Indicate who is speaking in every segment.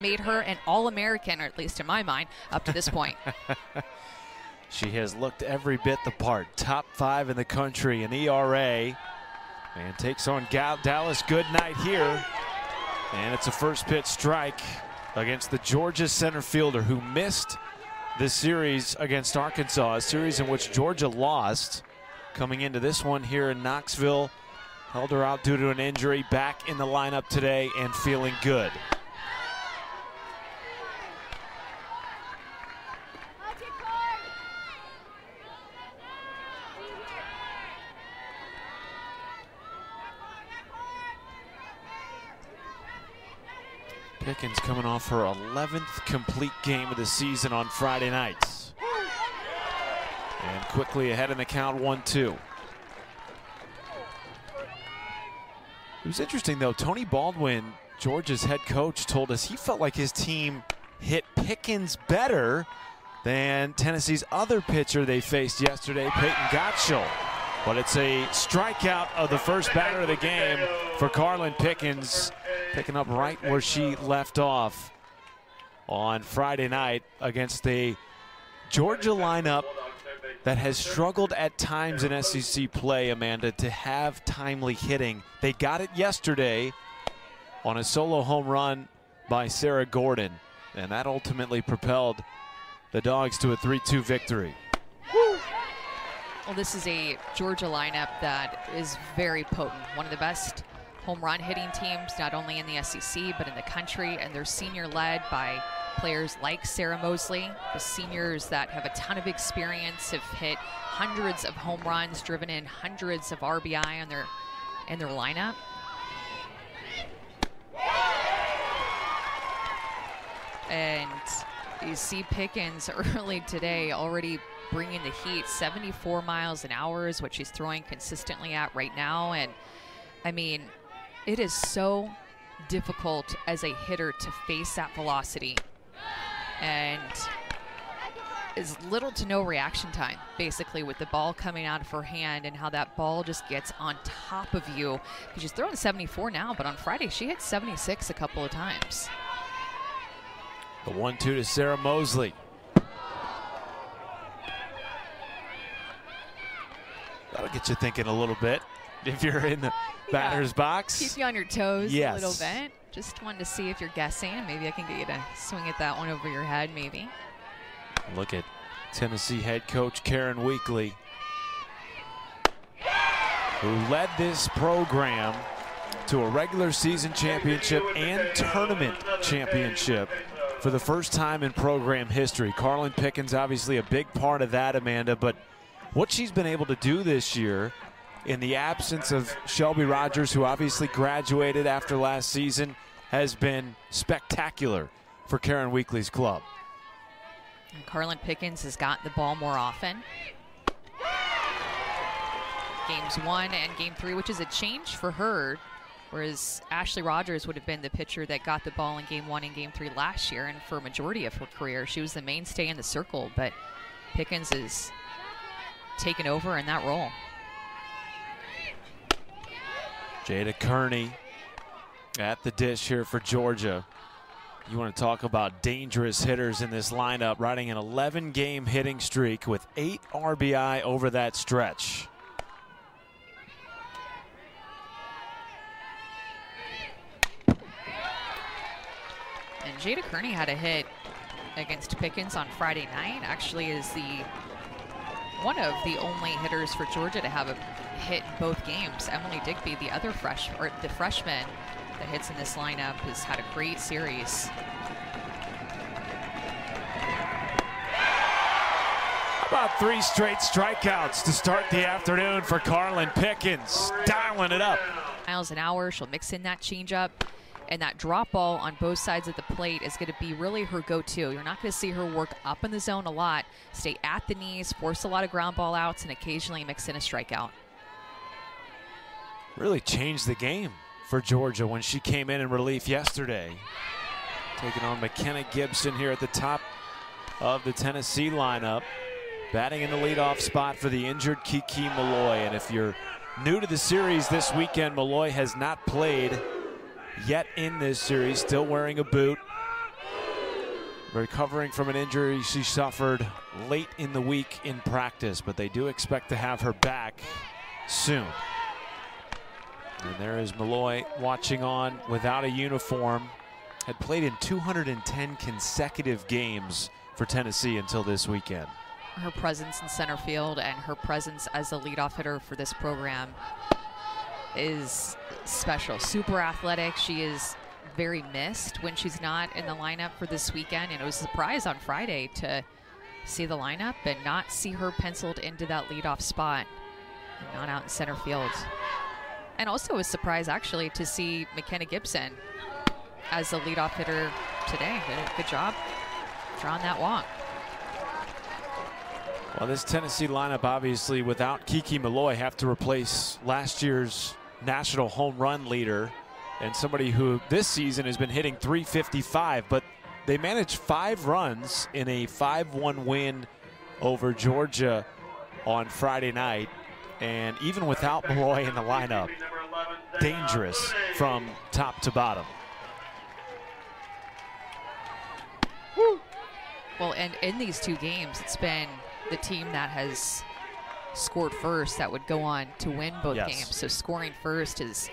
Speaker 1: made her an All-American, or at least in my mind, up to this point.
Speaker 2: she has looked every bit the part. Top five in the country in ERA. And takes on Gal Dallis Goodnight here. And it's a first pitch strike against the Georgia center fielder who missed the series against Arkansas, a series in which Georgia lost. Coming into this one here in Knoxville, held her out due to an injury, back in the lineup today and feeling good. Pickens coming off her 11th complete game of the season on Friday nights. And quickly ahead in the count 1-2. It was interesting though, Tony Baldwin, Georgia's head coach, told us he felt like his team hit Pickens better than Tennessee's other pitcher they faced yesterday, Payton Gottshall. But it's a strikeout of the first batter of the game for Karlyn Pickens picking up right where she left off on Friday night against the Georgia lineup that has struggled at times in SEC play, Amanda, to have timely hitting. They got it yesterday on a solo home run by Sarah Gordon, and that ultimately propelled the Dogs to a 3-2 victory.
Speaker 1: Well, this is a Georgia lineup that is very potent. One of the best home run hitting teams, not only in the SEC, but in the country. And they're senior led by players like Sarah Mosley, the seniors that have a ton of experience, have hit hundreds of home runs, driven in hundreds of RBI on their in their lineup. And you see Pickens early today already bringing the heat 74 miles an hour is what she's throwing consistently at right now. And i mean it is so difficult as a hitter to face that velocity. And is little to no reaction time basically with the ball coming out of her hand and how that ball just gets on top of you. Because she's throwing 74 now but on friday she hit 76 a couple of times.
Speaker 2: The one two to sarah mosley that'll get you thinking a little bit if you're in the batter's box.
Speaker 1: Keep you on your toes
Speaker 2: yes.
Speaker 1: a little bit. Just wanted to see if you're guessing. Maybe I can get you to swing at that one over your head, maybe.
Speaker 2: Look at Tennessee head coach Karen Weekly, who led this program to a regular season championship and tournament championship for the first time in program history. Karlyn Pickens, obviously a big part of that, Amanda, but what she's been able to do this year in the absence of Shelby Rogers, who obviously graduated after last season, has been spectacular for Karen Weekly's club.
Speaker 1: And Karlyn Pickens has gotten the ball more often. Games one and game three, which is a change for her, whereas Ashley Rogers would have been the pitcher that got the ball in game one and game three last year, and for a majority of her career, she was the mainstay in the circle, but Pickens is taken over in that role.
Speaker 2: Jayda Kearney at the dish here for Georgia. You want to talk about dangerous hitters in this lineup, riding an 11 game hitting streak with eight RBI over that stretch.
Speaker 1: And Jayda Kearney had a hit against Pickens on Friday night. Actually, is the one of the only hitters for Georgia to have a hit in both games. Emily Digby, the other fresh or the freshman that hits in this lineup, has had a great series.
Speaker 2: About three straight strikeouts to start the afternoon for Karlyn Pickens, dialing it up.
Speaker 1: Miles an hour, she'll mix in that changeup. And that drop ball on both sides of the plate is going to be really her go-to. You're not going to see her work up in the zone a lot, stay at the knees, force a lot of ground ball outs, and occasionally mix in a strikeout.
Speaker 2: Really changed the game for Georgia when she came in in relief yesterday. Taking on McKenna Gibson here at the top of the Tennessee lineup. Batting in the leadoff spot for the injured Kiki Milloy. And if you're new to the series this weekend, Milloy has not played yet in this series, still wearing a boot. recovering from an injury she suffered late in the week in practice, but they do expect to have her back soon. And there is Milloy watching on without a uniform. Had played in 210 consecutive games for Tennessee until this weekend.
Speaker 1: Her presence in center field and her presence as a leadoff hitter for this program is special. Super athletic. She is very missed when she's not in the lineup for this weekend. And it was a surprise on Friday to see the lineup and not see her penciled into that leadoff spot not out in center field. And also a surprise, actually, to see McKenna Gibson as the leadoff hitter today. Good job drawing that walk.
Speaker 2: Well, this Tennessee lineup, obviously, without Kiki Milloy, have to replace last year's national home run leader and somebody who this season has been hitting 355, but they managed five runs in a 5-1 win over Georgia on Friday night. And even without Milloy in the lineup, dangerous from top to bottom.
Speaker 1: Well, and in these two games, it's been the team that has scored first that would go on to win both
Speaker 2: yes.
Speaker 1: games. So scoring first is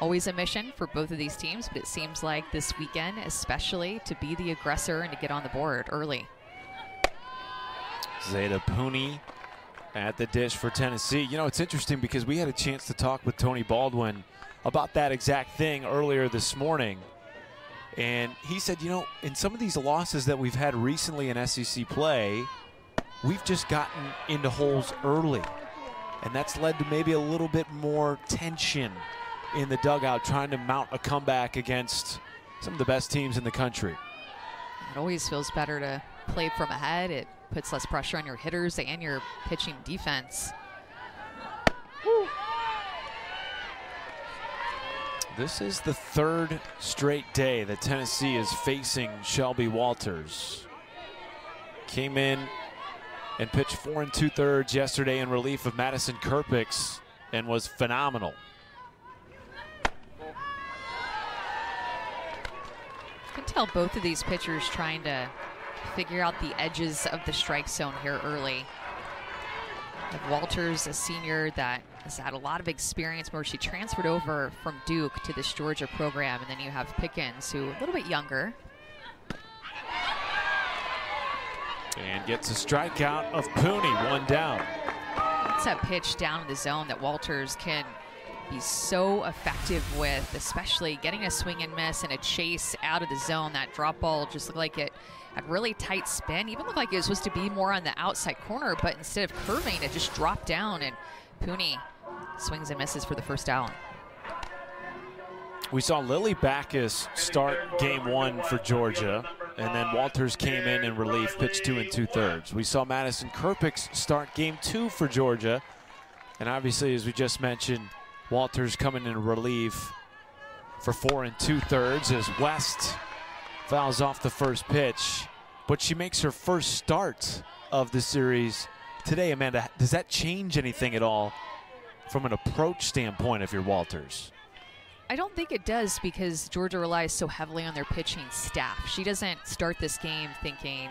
Speaker 1: always a mission for both of these teams, but it seems like this weekend, especially, to be the aggressor and to get on the board early.
Speaker 2: Zaida Puni at the dish for Tennessee. You know, it's interesting because we had a chance to talk with Tony Baldwin about that exact thing earlier this morning. And he said, you know, in some of these losses that we've had recently in SEC play, we've just gotten into holes early. And that's led to maybe a little bit more tension in the dugout trying to mount a comeback against some of the best teams in the country.
Speaker 1: It always feels better to play from ahead. It puts less pressure on your hitters and your pitching defense.
Speaker 2: This is the third straight day that Tennessee is facing Shelby Walters. Came in and pitched four and two thirds yesterday in relief of Madison Kerpics and was phenomenal.
Speaker 1: You can tell both of these pitchers trying to figure out the edges of the strike zone here early. Like Walters, a senior that has had a lot of experience where she transferred over from Duke to this Georgia program. And then you have Pickens, who a little bit younger.
Speaker 2: And gets a strikeout of Puni, one down.
Speaker 1: It's a pitch down in the zone that Walters can be so effective with, especially getting a swing and miss and a chase out of the zone. That drop ball just looked like it had really tight spin. Even looked like it was supposed to be more on the outside corner, but instead of curving, it just dropped down. And Puni swings and misses for the first out.
Speaker 2: We saw Lilly Backes start game one for Georgia, and then Walters came in in relief, pitched two and two thirds. We saw Madison Kerpics start game two for Georgia, and obviously, as we just mentioned, Walters coming in relief for four and two thirds as West fouls off the first pitch, but she makes her first start of the series today. Amanda, does that change anything at all from an approach standpoint if you're Walters?
Speaker 1: I don't think it does because Georgia relies so heavily on their pitching staff. She doesn't start this game thinking,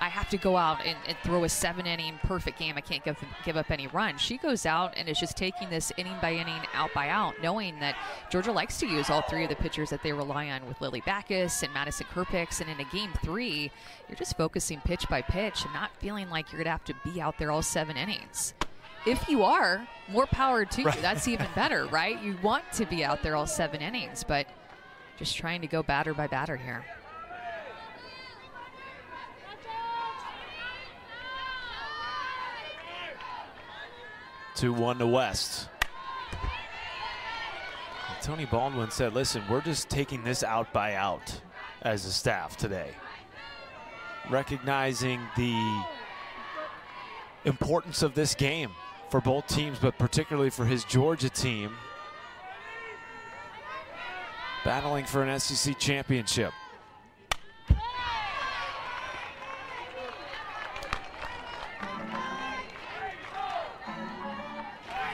Speaker 1: I have to go out and, and, throw a seven inning perfect game. I can't give, give up any runs. She goes out and is just taking this inning by inning, out by out, knowing that Georgia likes to use all three of the pitchers that they rely on with Lilly Backes and Madison Kerpics. And in a game three, you're just focusing pitch by pitch and not feeling like you're going to have to be out there all seven innings. If you are, more power to you. That's even better, right? You want to be out there all seven innings, but just trying to go batter by batter here.
Speaker 2: 2 1 to West. Tony Baldwin said, listen, we're just taking this out by out as a staff today. Recognizing the importance of this game for both teams, but particularly for his Georgia team. Battling for an SEC championship.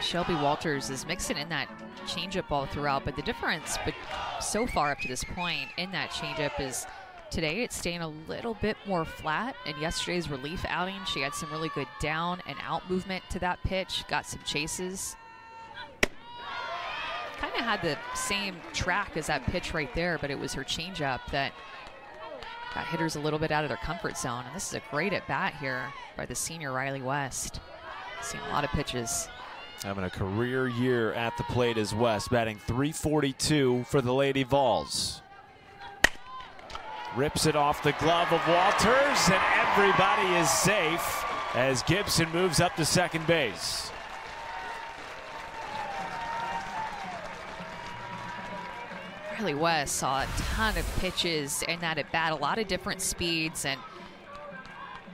Speaker 1: Shelby Walters is mixing in that changeup all throughout, but the difference but so far up to this point in that changeup is Today it's staying a little bit more flat. In yesterday's relief outing, she had some really good down and out movement to that pitch, got some chases. Kind of had the same track as that pitch right there, but it was her changeup that got hitters a little bit out of their comfort zone. And this is a great at bat here by the senior Rylie West. Seeing a lot of pitches.
Speaker 2: Having a career year at the plate is West, batting 342 for the Lady Vols. Rips it off the glove of Walters, and everybody is safe as Gibson moves up to second base.
Speaker 1: Rylie West saw a ton of pitches in that at bat, a lot of different speeds, and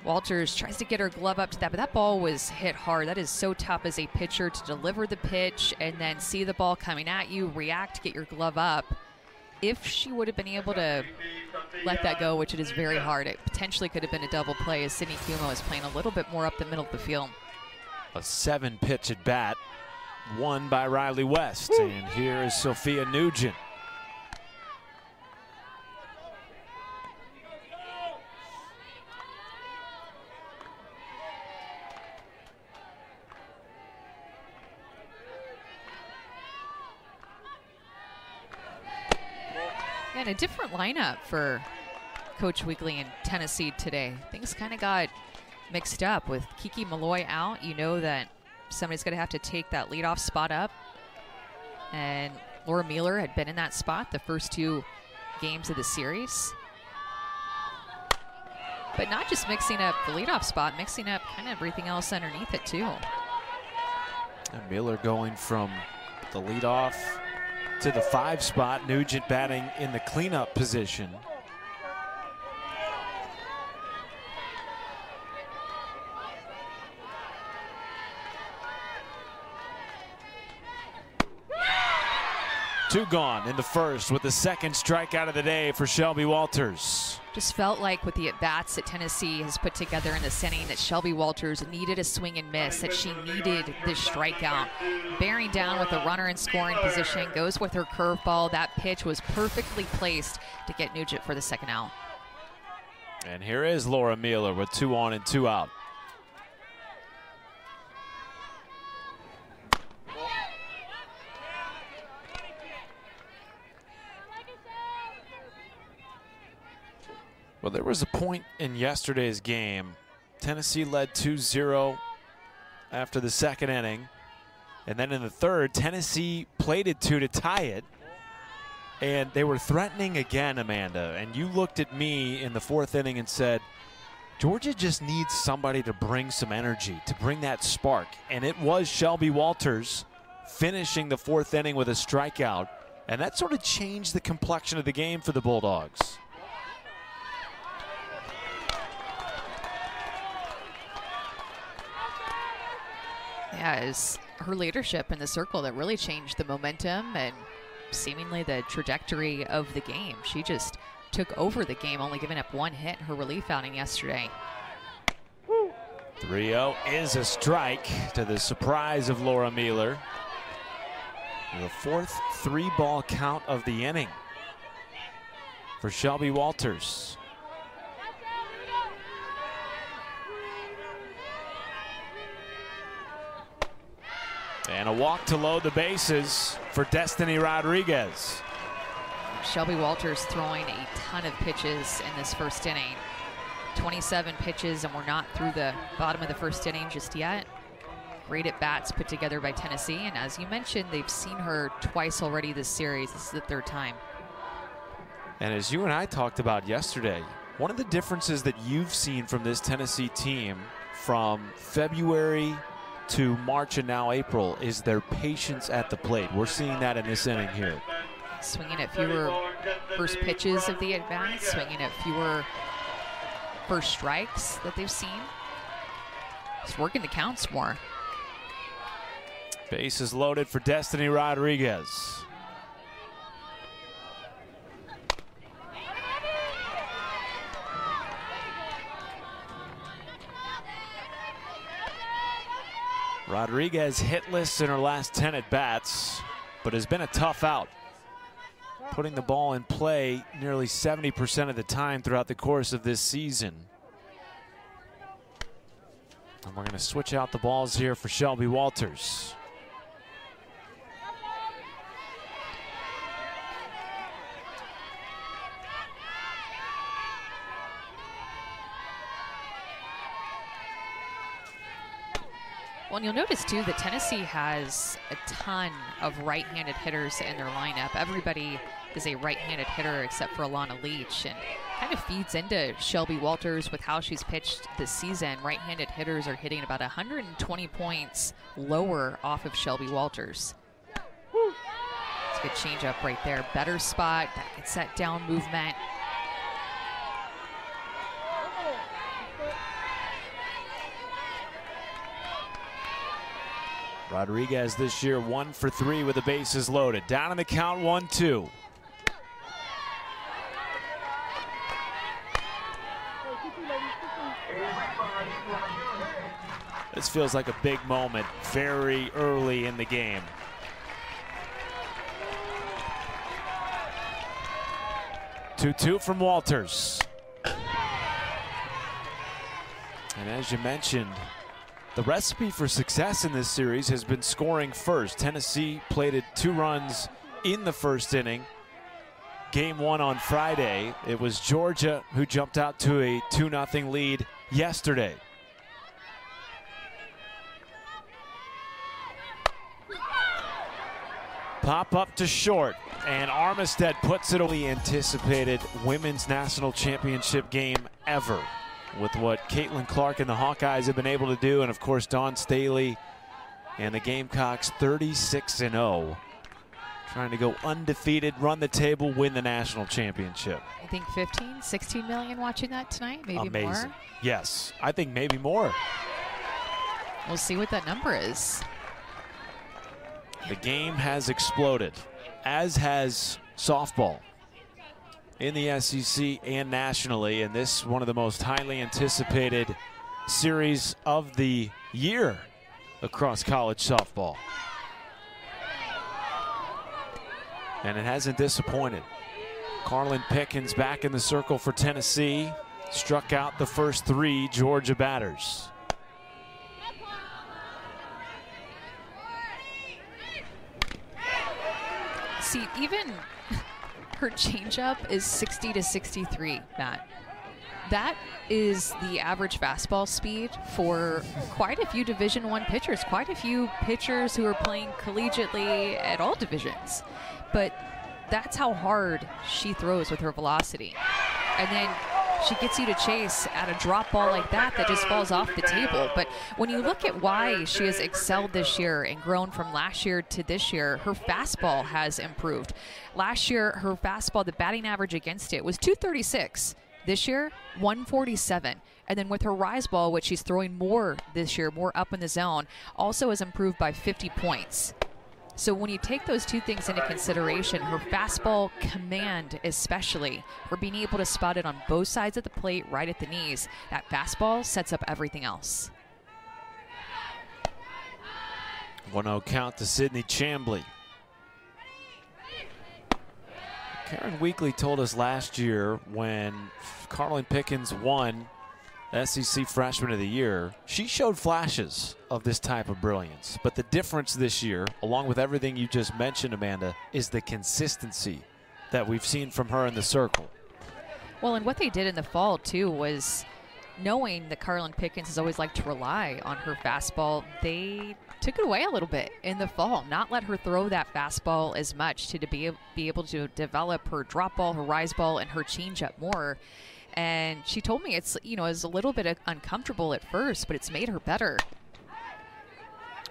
Speaker 1: Walters tries to get her glove up to that, but that ball was hit hard. That is so tough as a pitcher to deliver the pitch and then see the ball coming at you, react, get your glove up. If she would have been able to let that go, which it is very hard, it potentially could have been a double play as Sydney Kuma is playing a little bit more up the middle of the field.
Speaker 2: A seven pitch at bat, won by Rylie West. And here is Sophia Nugent.
Speaker 1: A different lineup for Coach Weekly in Tennessee today. Things kind of got mixed up with Kiki Milloy out. You know that somebody's going to have to take that leadoff spot up. And Laura Mealer had been in that spot the first two games of the series. But not just mixing up the leadoff spot, mixing up kind of everything else underneath it, too.
Speaker 2: And Mealer going from the leadoff to the five spot. Nugent batting in the cleanup position. Two gone in the first with the second strikeout of the day for Shelby Walters.
Speaker 1: Just felt like with the at-bats that Tennessee has put together in this inning that Shelby Walters needed a swing and miss, that she needed this strikeout. Bearing down with a runner in scoring position, goes with her curveball. That pitch was perfectly placed to get Nugent for the second out.
Speaker 2: And here is Laura Mealer with two on and two out. Well, there was a point in yesterday's game. Tennessee led 2-0 after the second inning. And then in the third, Tennessee plated two to tie it. And they were threatening again, Amanda. And you looked at me in the fourth inning and said, Georgia just needs somebody to bring some energy, to bring that spark. And it was Shelby Walters finishing the fourth inning with a strikeout. And that sort of changed the complexion of the game for the Bulldogs.
Speaker 1: Yeah, it's her leadership in the circle that really changed the momentum and seemingly the trajectory of the game. She just took over the game, only giving up one hit her relief outing yesterday.
Speaker 2: 3 0 is a strike to the surprise of Laura Mealer. The fourth three ball count of the inning for Shelby Walters. And a walk to load the bases for Destiny Rodriguez.
Speaker 1: Shelby Walters throwing a ton of pitches in this first inning. 27 pitches, and we're not through the bottom of the first inning just yet. Great at bats put together by Tennessee, and as you mentioned, they've seen her twice already this series. This is the third time.
Speaker 2: And as you and I talked about yesterday, one of the differences that you've seen from this Tennessee team from February to March and now April is their patience at the plate. We're seeing that in this inning here.
Speaker 1: Swinging at fewer first pitches of the bat, swinging at fewer first strikes that they've seen. Just working the counts more.
Speaker 2: Base is loaded for Destiny Rodriguez. Rodriguez hitless in her last 10 at bats, but has been a tough out. putting the ball in play nearly 70% of the time throughout the course of this season. And we're going to switch out the balls here for Shelby Walters.
Speaker 1: And you'll notice too that Tennessee has a ton of right-handed hitters in their lineup. Everybody is a right-handed hitter except for Alannah Leach, and kind of feeds into Shelby Walters with how she's pitched this season. Right-handed hitters are hitting about 120 points lower off of Shelby Walters. It's a good changeup right there. Better spot. That gets down movement.
Speaker 2: Rodriguez this year one for three with the bases loaded. Down in the count, one, two. This feels like a big moment very early in the game. Two-two from Walters. And as you mentioned, the recipe for success in this series has been scoring first. Tennessee plated two runs in the first inning. Game one on Friday. It was Georgia who jumped out to a 2 0 lead yesterday. Pop up to short, and Armistead puts it away. Anticipated women's national championship game ever with what Caitlin Clark and the Hawkeyes have been able to do, and of course Dawn Staley and the Gamecocks 36 and 0. Trying to go undefeated, run the table, win the national championship.
Speaker 1: I think 15, 16 million watching that tonight, maybe
Speaker 2: Amazing.
Speaker 1: more.
Speaker 2: Yes, I think maybe more.
Speaker 1: We'll see what that number is.
Speaker 2: The game has exploded, as has softball in the SEC and nationally. And this one of the most highly anticipated series of the year across college softball. And it hasn't disappointed. Karlyn Pickens back in the circle for Tennessee. Struck out the first three Georgia batters.
Speaker 1: See, even her changeup is 60 to 63, Matt. That is the average fastball speed for quite a few Division One pitchers, quite a few pitchers who are playing collegiately at all divisions. But that's how hard she throws with her velocity. And then she gets you to chase at a drop ball like that that just falls off the table. But when you look at why she has excelled this year and grown from last year to this year, her fastball has improved. Last year, her fastball, the batting average against it was 236. This year, 147. And then with her rise ball, which she's throwing more this year, more up in the zone, also has improved by 50 points. So when you take those two things into consideration, her fastball command, especially, for being able to spot it on both sides of the plate, right at the knees, that fastball sets up everything else.
Speaker 2: 1 0 count to Sydney Chamblee. Karen Weekly told us last year when Karlyn Pickens won SEC Freshman of the Year, she showed flashes of this type of brilliance. But the difference this year, along with everything you just mentioned, Amanda, is the consistency that we've seen from her in the circle.
Speaker 1: Well, and what they did in the fall, too, was knowing that Karlyn Pickens has always liked to rely on her fastball, they took it away a little bit in the fall, not let her throw that fastball as much to, be, be able to develop her drop ball, her rise ball, and her changeup more. And she told me it's, you know, it's a little bit uncomfortable at first, but it's made her better.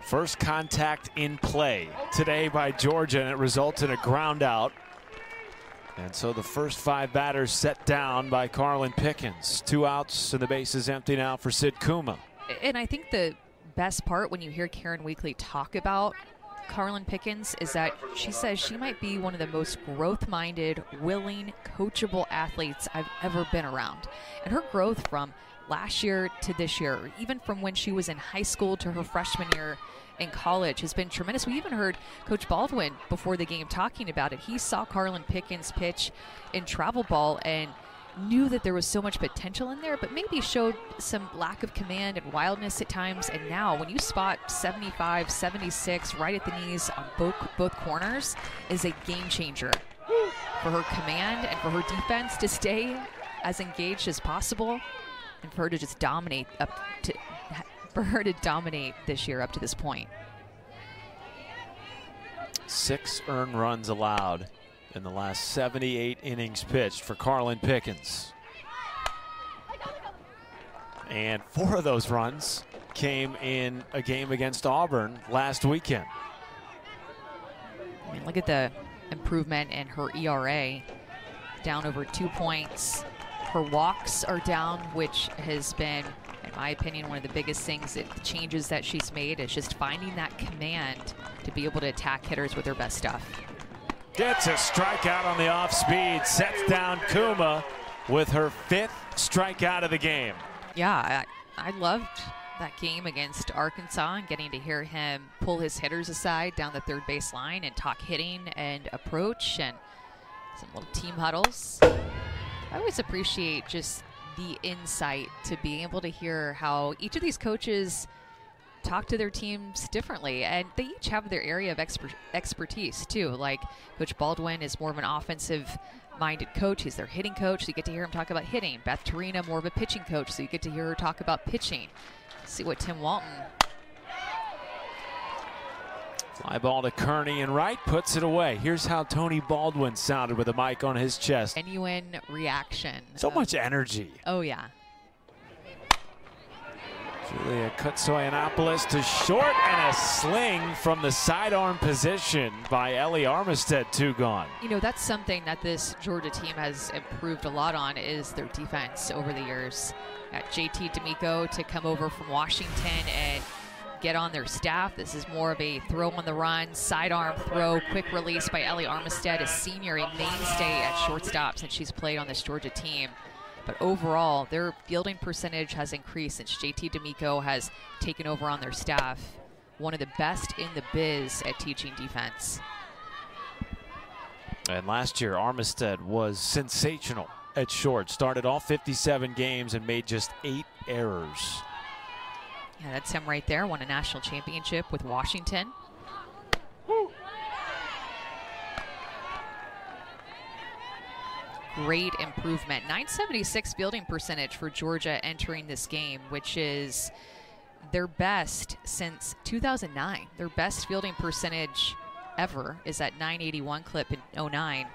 Speaker 2: First contact in play today by Georgia, and it results in a ground out. And so the first five batters set down by Karlyn Pickens. Two outs and the base is empty now for Sid Kuma.
Speaker 1: And I think the best part when you hear Karen Weekly talk about Karlyn Pickens is that she says she might be one of the most growth minded, willing, coachable athletes I've ever been around. And her growth from last year to this year, even from when she was in high school to her freshman year in college, has been tremendous. We even heard Coach Baldwin before the game talking about it. He saw Karlyn Pickens pitch in travel ball and knew that there was so much potential in there, but maybe showed some lack of command and wildness at times. And now, when you spot 75, 76 right at the knees on both, both corners, is a game changer for her command and for her defense to stay as engaged as possible and for her to just dominate up to for her to dominate this year up to this point.
Speaker 2: Six earned runs allowed in the last 78 innings pitched for Karlyn Pickens. And four of those runs came in a game against Auburn last weekend.
Speaker 1: I mean, look at the improvement in her ERA, down over two points. Her walks are down, which has been, in my opinion, one of the biggest things, that the changes that she's made is just finding that command to be able to attack hitters with her best stuff.
Speaker 2: Gets a strikeout on the off speed, sets down Kuma with her fifth strikeout of the game.
Speaker 1: Yeah, I, I loved that game against Arkansas and getting to hear him pull his hitters aside down the third base line and talk hitting and approach and some little team huddles. I always appreciate just the insight to being able to hear how each of these coaches talk to their teams differently, and they each have their area of expert, expertise too. Like Coach Baldwin is more of an offensive minded coach. He's their hitting coach, so you get to hear him talk about hitting. Beth Torina, more of a pitching coach, so you get to hear her talk about pitching. See what Tim Walton.
Speaker 2: Fly ball to Kearney and right puts it away. Here's how Tony Baldwin sounded with a mic on his chest.
Speaker 1: Genuine reaction.
Speaker 2: So much energy.
Speaker 1: Oh, yeah.
Speaker 2: Julia Kutsoyanopoulos to short and a sling from the sidearm position by Ellie Armistead, two gone.
Speaker 1: You know, that's something that this Georgia team has improved a lot on is their defense over the years. Got JT D'Amico to come over from Washington and get on their staff. This is more of a throw on the run, sidearm throw, quick release by Ellie Armistead, a senior, a mainstay at shortstop since she's played on this Georgia team. But overall, their fielding percentage has increased since JT D'Amico has taken over on their staff. One of the best in the biz at teaching defense.
Speaker 2: And last year, Armistead was sensational at short. Started all 57 games and made just eight errors.
Speaker 1: Yeah, that's him right there. Won a national championship with Washington. Great improvement. 976 fielding percentage for Georgia entering this game, which is their best since 2009. Their best fielding percentage ever is at 981 clip in 09.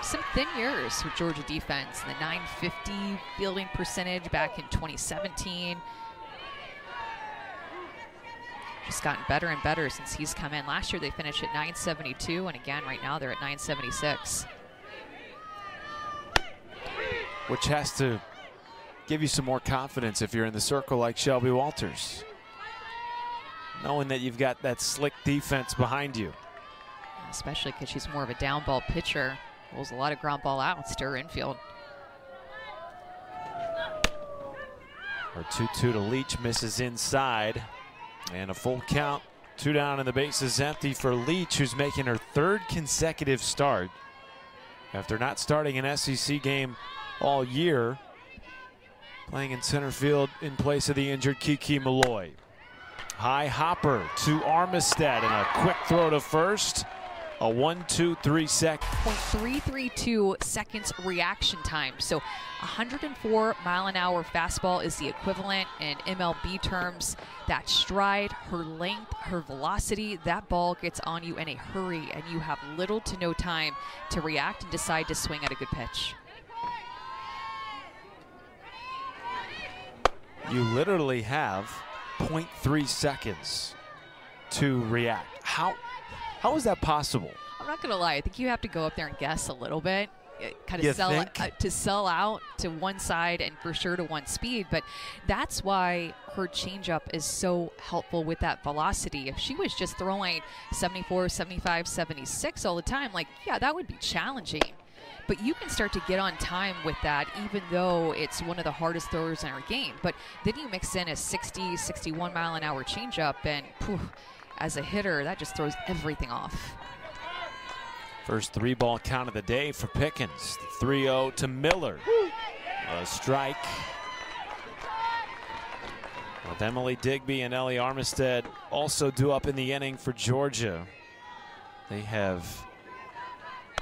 Speaker 1: Some thin years for Georgia defense. The 950 fielding percentage back in 2017 just gotten better and better since he's come in. Last year they finished at 972, and again, right now they're at 976.
Speaker 2: Which has to give you some more confidence if you're in the circle like Shelby Walters. Knowing that you've got that slick defense behind you.
Speaker 1: Especially because she's more of a down ball pitcher. Rolls a lot of ground ball outs to her infield.
Speaker 2: Her 2 2 to Leach misses inside. And a full count, two down, and the base is empty for Leach, who's making her third consecutive start after not starting an SEC game all year, playing in center field in place of the injured Kiki Milloy. High hopper to Armistead and a quick throw to first. A one, two, three sec.
Speaker 1: 0.332 seconds reaction time. So 104 mile an hour fastball is the equivalent in MLB terms. That stride, her length, her velocity, that ball gets on you in a hurry, and you have little to no time to react and decide to swing at a good pitch.
Speaker 2: You literally have 0.3 seconds to react. How how is that possible?
Speaker 1: I'm not going to lie. I think you have to go up there and guess a little bit. kind
Speaker 2: You
Speaker 1: of sell
Speaker 2: think?
Speaker 1: uh, to sell out to one side and for sure to one speed. But that's why her changeup is so helpful with that velocity. If she was just throwing 74, 75, 76 all the time, like yeah, that would be challenging. But you can start to get on time with that, even though it's one of the hardest throwers in our game. But then you mix in a 60, 61 mile an hour changeup, and phew, as a hitter, that just throws everything off.
Speaker 2: First three ball count of the day for Pickens. 3 0 to Miller. A strike. With Emily Digby and Ellie Armistead also due up in the inning for Georgia. They have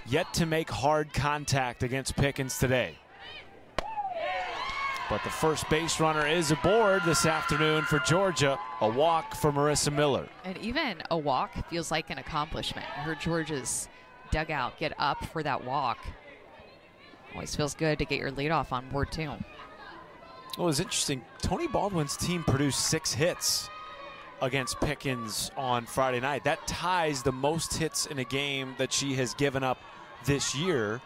Speaker 2: yet to make hard contact against Pickens today. But the first base runner is aboard this afternoon for Georgia. A walk for Marissa Miller.
Speaker 1: And even a walk feels like an accomplishment. I heard Georgia's dugout get up for that walk. Always feels good to get your leadoff on board, too.
Speaker 2: Well, it's interesting. Tony Baldwin's team produced six hits against Pickens on Friday night. That ties the most hits in a game that she has given up this year.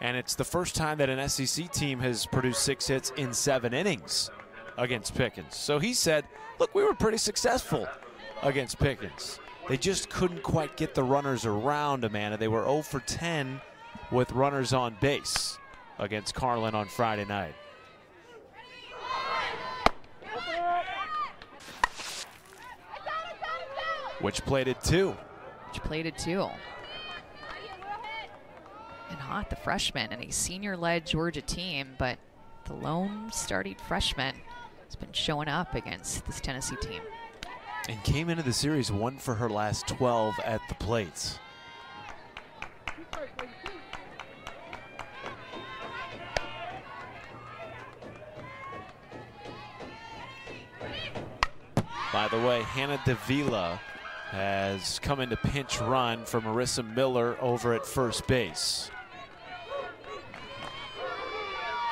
Speaker 2: And it's the first time that an SEC team has produced six hits in seven innings against Pickens. So he said, look, we were pretty successful against Pickens. They just couldn't quite get the runners around Amanda. They were 0 for 10 with runners on base against Karlyn on Friday night. Which played it too.
Speaker 1: Which played it, too. And Hot, the freshman, and a senior led Georgia team, but the lone starting freshman has been showing up against this Tennessee team.
Speaker 2: And came into the series one for her last 12 at the plates. By the way, Hannah Davila has come into pinch run for Marissa Miller over at first base.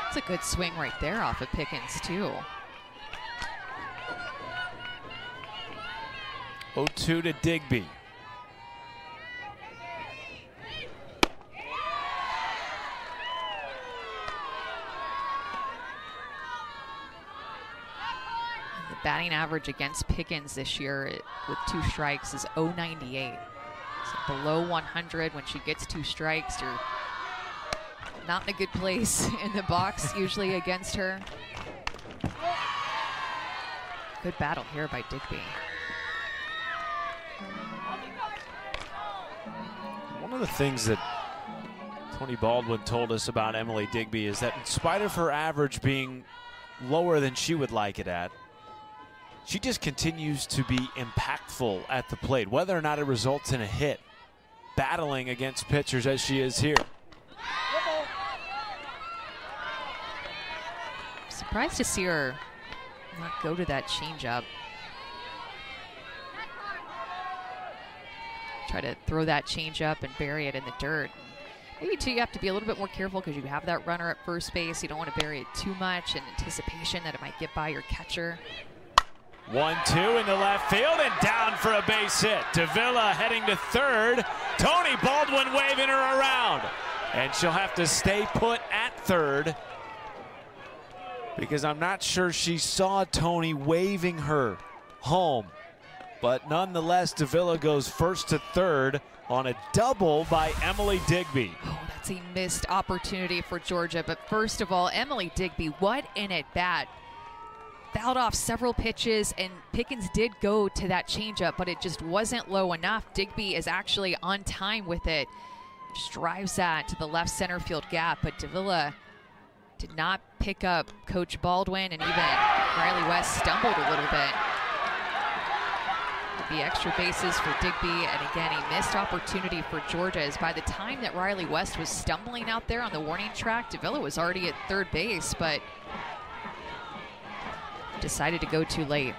Speaker 1: It's a good swing right there off of Pickens, too.
Speaker 2: 0-2 to Digby.
Speaker 1: Batting average against Pickens this year it- with two strikes is 098. So below 100 when she gets two strikes, you're not in a good place in the box usually against her. Good battle here by Digby.
Speaker 2: One of the things that Tony Baldwin told us about Emily Digby is that in spite of her average being lower than she would like it at, she just continues to be impactful at the plate, whether or not it results in a hit, battling against pitchers as she is here.
Speaker 1: Surprised to see her not go to that changeup. Try to throw that changeup and bury it in the dirt. Maybe too, you have to be a little bit more careful because you have that runner at first base. You don't want to bury it too much in anticipation that it might get by your catcher.
Speaker 2: One, two into left field and down for a base hit. Davila heading to third. Tony Baldwin waving her around. And she'll have to stay put at third because I'm not sure she saw Tony waving her home. But nonetheless, Davila goes first to third on a double by Emily Digby.
Speaker 1: Oh, that's a missed opportunity for Georgia. But first of all, Emily Digby, what an at bat. Fouled off several pitches, and Pickens did go to that changeup, but it just wasn't low enough. Digby is actually on time with it. Just drives that to the left center field gap, but Davila did not pick up Coach Baldwin, and even Rylie West stumbled a little bit. The extra bases for Digby, and again, a missed opportunity for Georgia as by the time that Rylie West was stumbling out there on the warning track, Davila was already at third base, but decided to go too late.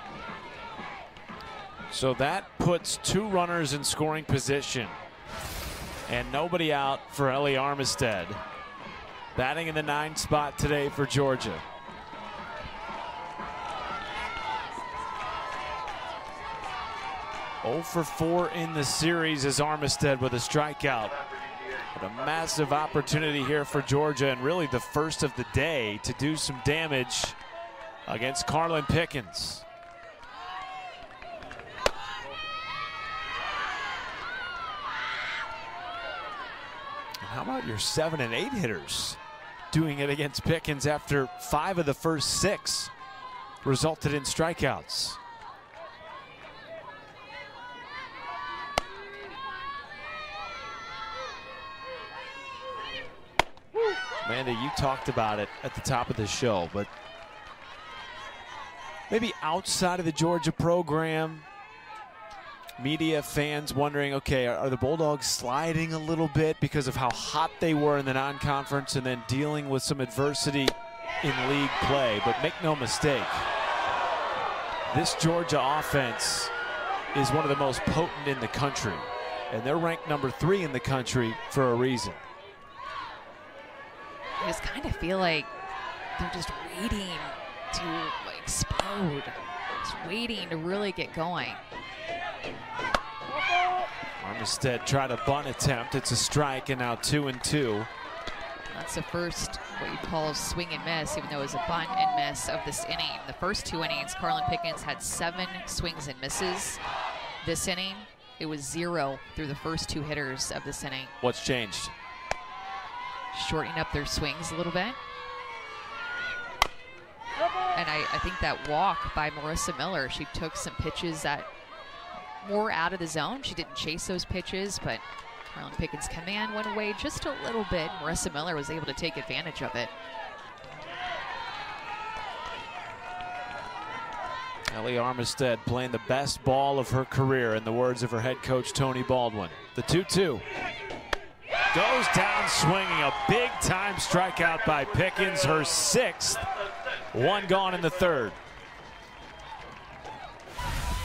Speaker 2: So that puts two runners in scoring position. And nobody out for Ellie Armistead. Batting in the nine spot today for Georgia. Oh for 4 in the series is Armistead with a strikeout. But a massive opportunity here for Georgia and really the first of the day to do some damage against Karlyn Pickens. How about your seven and eight hitters doing it against Pickens after five of the first six resulted in strikeouts? Amanda, you talked about it at the top of the show, but maybe outside of the Georgia program, media fans wondering, okay, are, are, the Bulldogs sliding a little bit because of how hot they were in the non-conference and then dealing with some adversity in league play? But make no mistake, this Georgia offense is one of the most potent in the country. And they're ranked number three in the country for a reason.
Speaker 1: I just kind of feel like they're just waiting to explode. Just waiting to really get going.
Speaker 2: Armistead tried a bunt attempt. It's a strike and now two and two.
Speaker 1: That's the first what you call swing and miss, even though it was a bunt and miss of this inning. The first two innings, Karlyn Pickens had seven swings and misses. This inning, it was zero through the first two hitters of this inning.
Speaker 2: What's changed?
Speaker 1: Shortening up their swings a little bit. And I, I think that walk by Marissa Miller, she took some pitches that more out of the zone. She didn't chase those pitches, but Karlyn Pickens' command went away just a little bit. Marissa Miller was able to take advantage of it.
Speaker 2: Ellie Armistead playing the best ball of her career, in the words of her head coach, Tony Baldwin. The 2 2. Goes down swinging a big time strikeout by Pickens, her sixth. One gone in the third.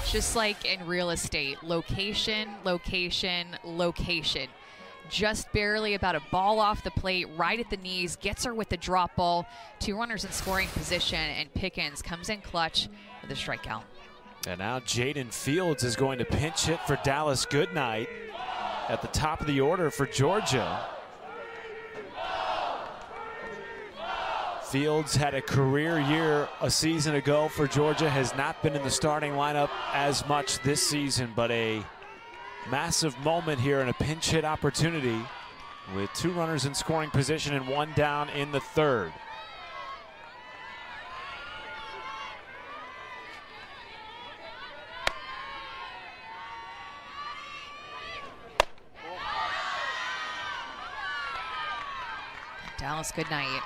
Speaker 1: Just like in real estate, location, location, location. Just barely about a ball off the plate, right at the knees, gets her with the drop ball. Two runners in scoring position, and Pickens comes in clutch with a strikeout.
Speaker 2: And now Jaden Fields is going to pinch hit for Dallis Goodnight at the top of the order for Georgia. Fields had a career year a season ago for Georgia, has not been in the starting lineup as much this season, but a massive moment here and a pinch hit opportunity with two runners in scoring position and one down in the third.
Speaker 1: Dallis Goodnight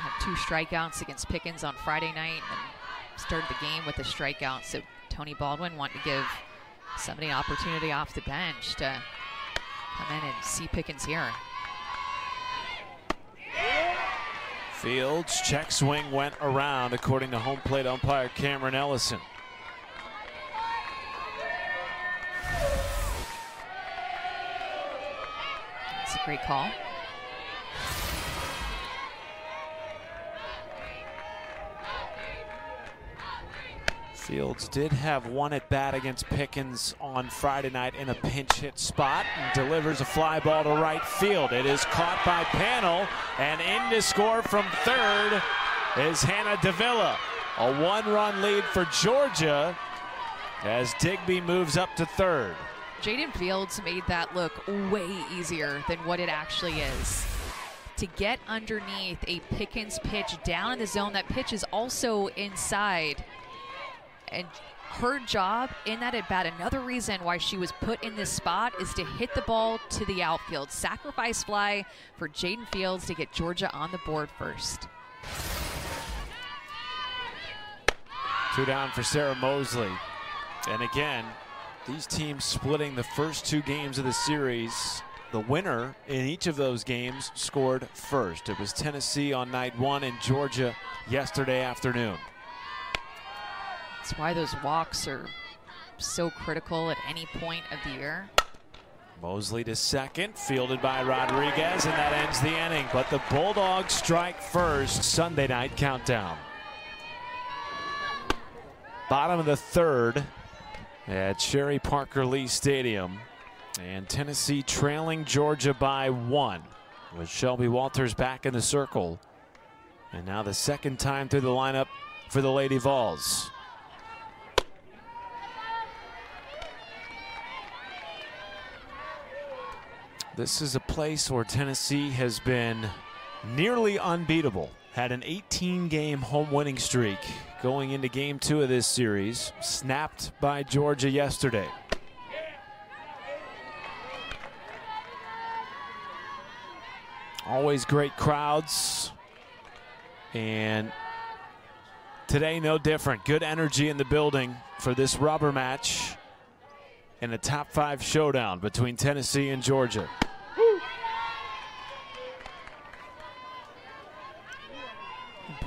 Speaker 1: had two strikeouts against Pickens on Friday night and started the game with a strikeout. So Tony Baldwin wanted to give somebody an opportunity off the bench to come in and see Pickens here.
Speaker 2: Fields check swing went around according to home plate umpire Cameron Ellison.
Speaker 1: That's a great call.
Speaker 2: Fields did have one at bat against Pickens on Friday night in a pinch hit spot and delivers a fly ball to right field. It is caught by Pannell and in to score from third is Hannah Davila. A one run lead for Georgia as Digby moves up to third.
Speaker 1: Jaden Fields made that look way easier than what it actually is. To get underneath a Pickens pitch down in the zone, that pitch is also inside and her job in that at bat, another reason why she was put in this spot is to hit the ball to the outfield. Sacrifice fly for Jaden Fields to get Georgia on the board first.
Speaker 2: Two down for Sarah Mosley. And again, these teams splitting the first two games of the series. The winner in each of those games scored first. It was Tennessee on night one and Georgia yesterday afternoon.
Speaker 1: That's why those walks are so critical at any point of the year.
Speaker 2: Mosley to second, fielded by Rodriguez, and that ends the inning. But the Bulldogs strike first, Sunday night countdown. Bottom of the third at Sherri Parker Lee Stadium. And Tennessee trailing Georgia by one with Shelby Walters back in the circle. And now the second time through the lineup for the Lady Vols. This is a place where Tennessee has been nearly unbeatable. Had an 18 game home winning streak going into game two of this series, snapped by Georgia yesterday. Always great crowds. And today, no different. Good energy in the building for this rubber match in a top five showdown between Tennessee and Georgia.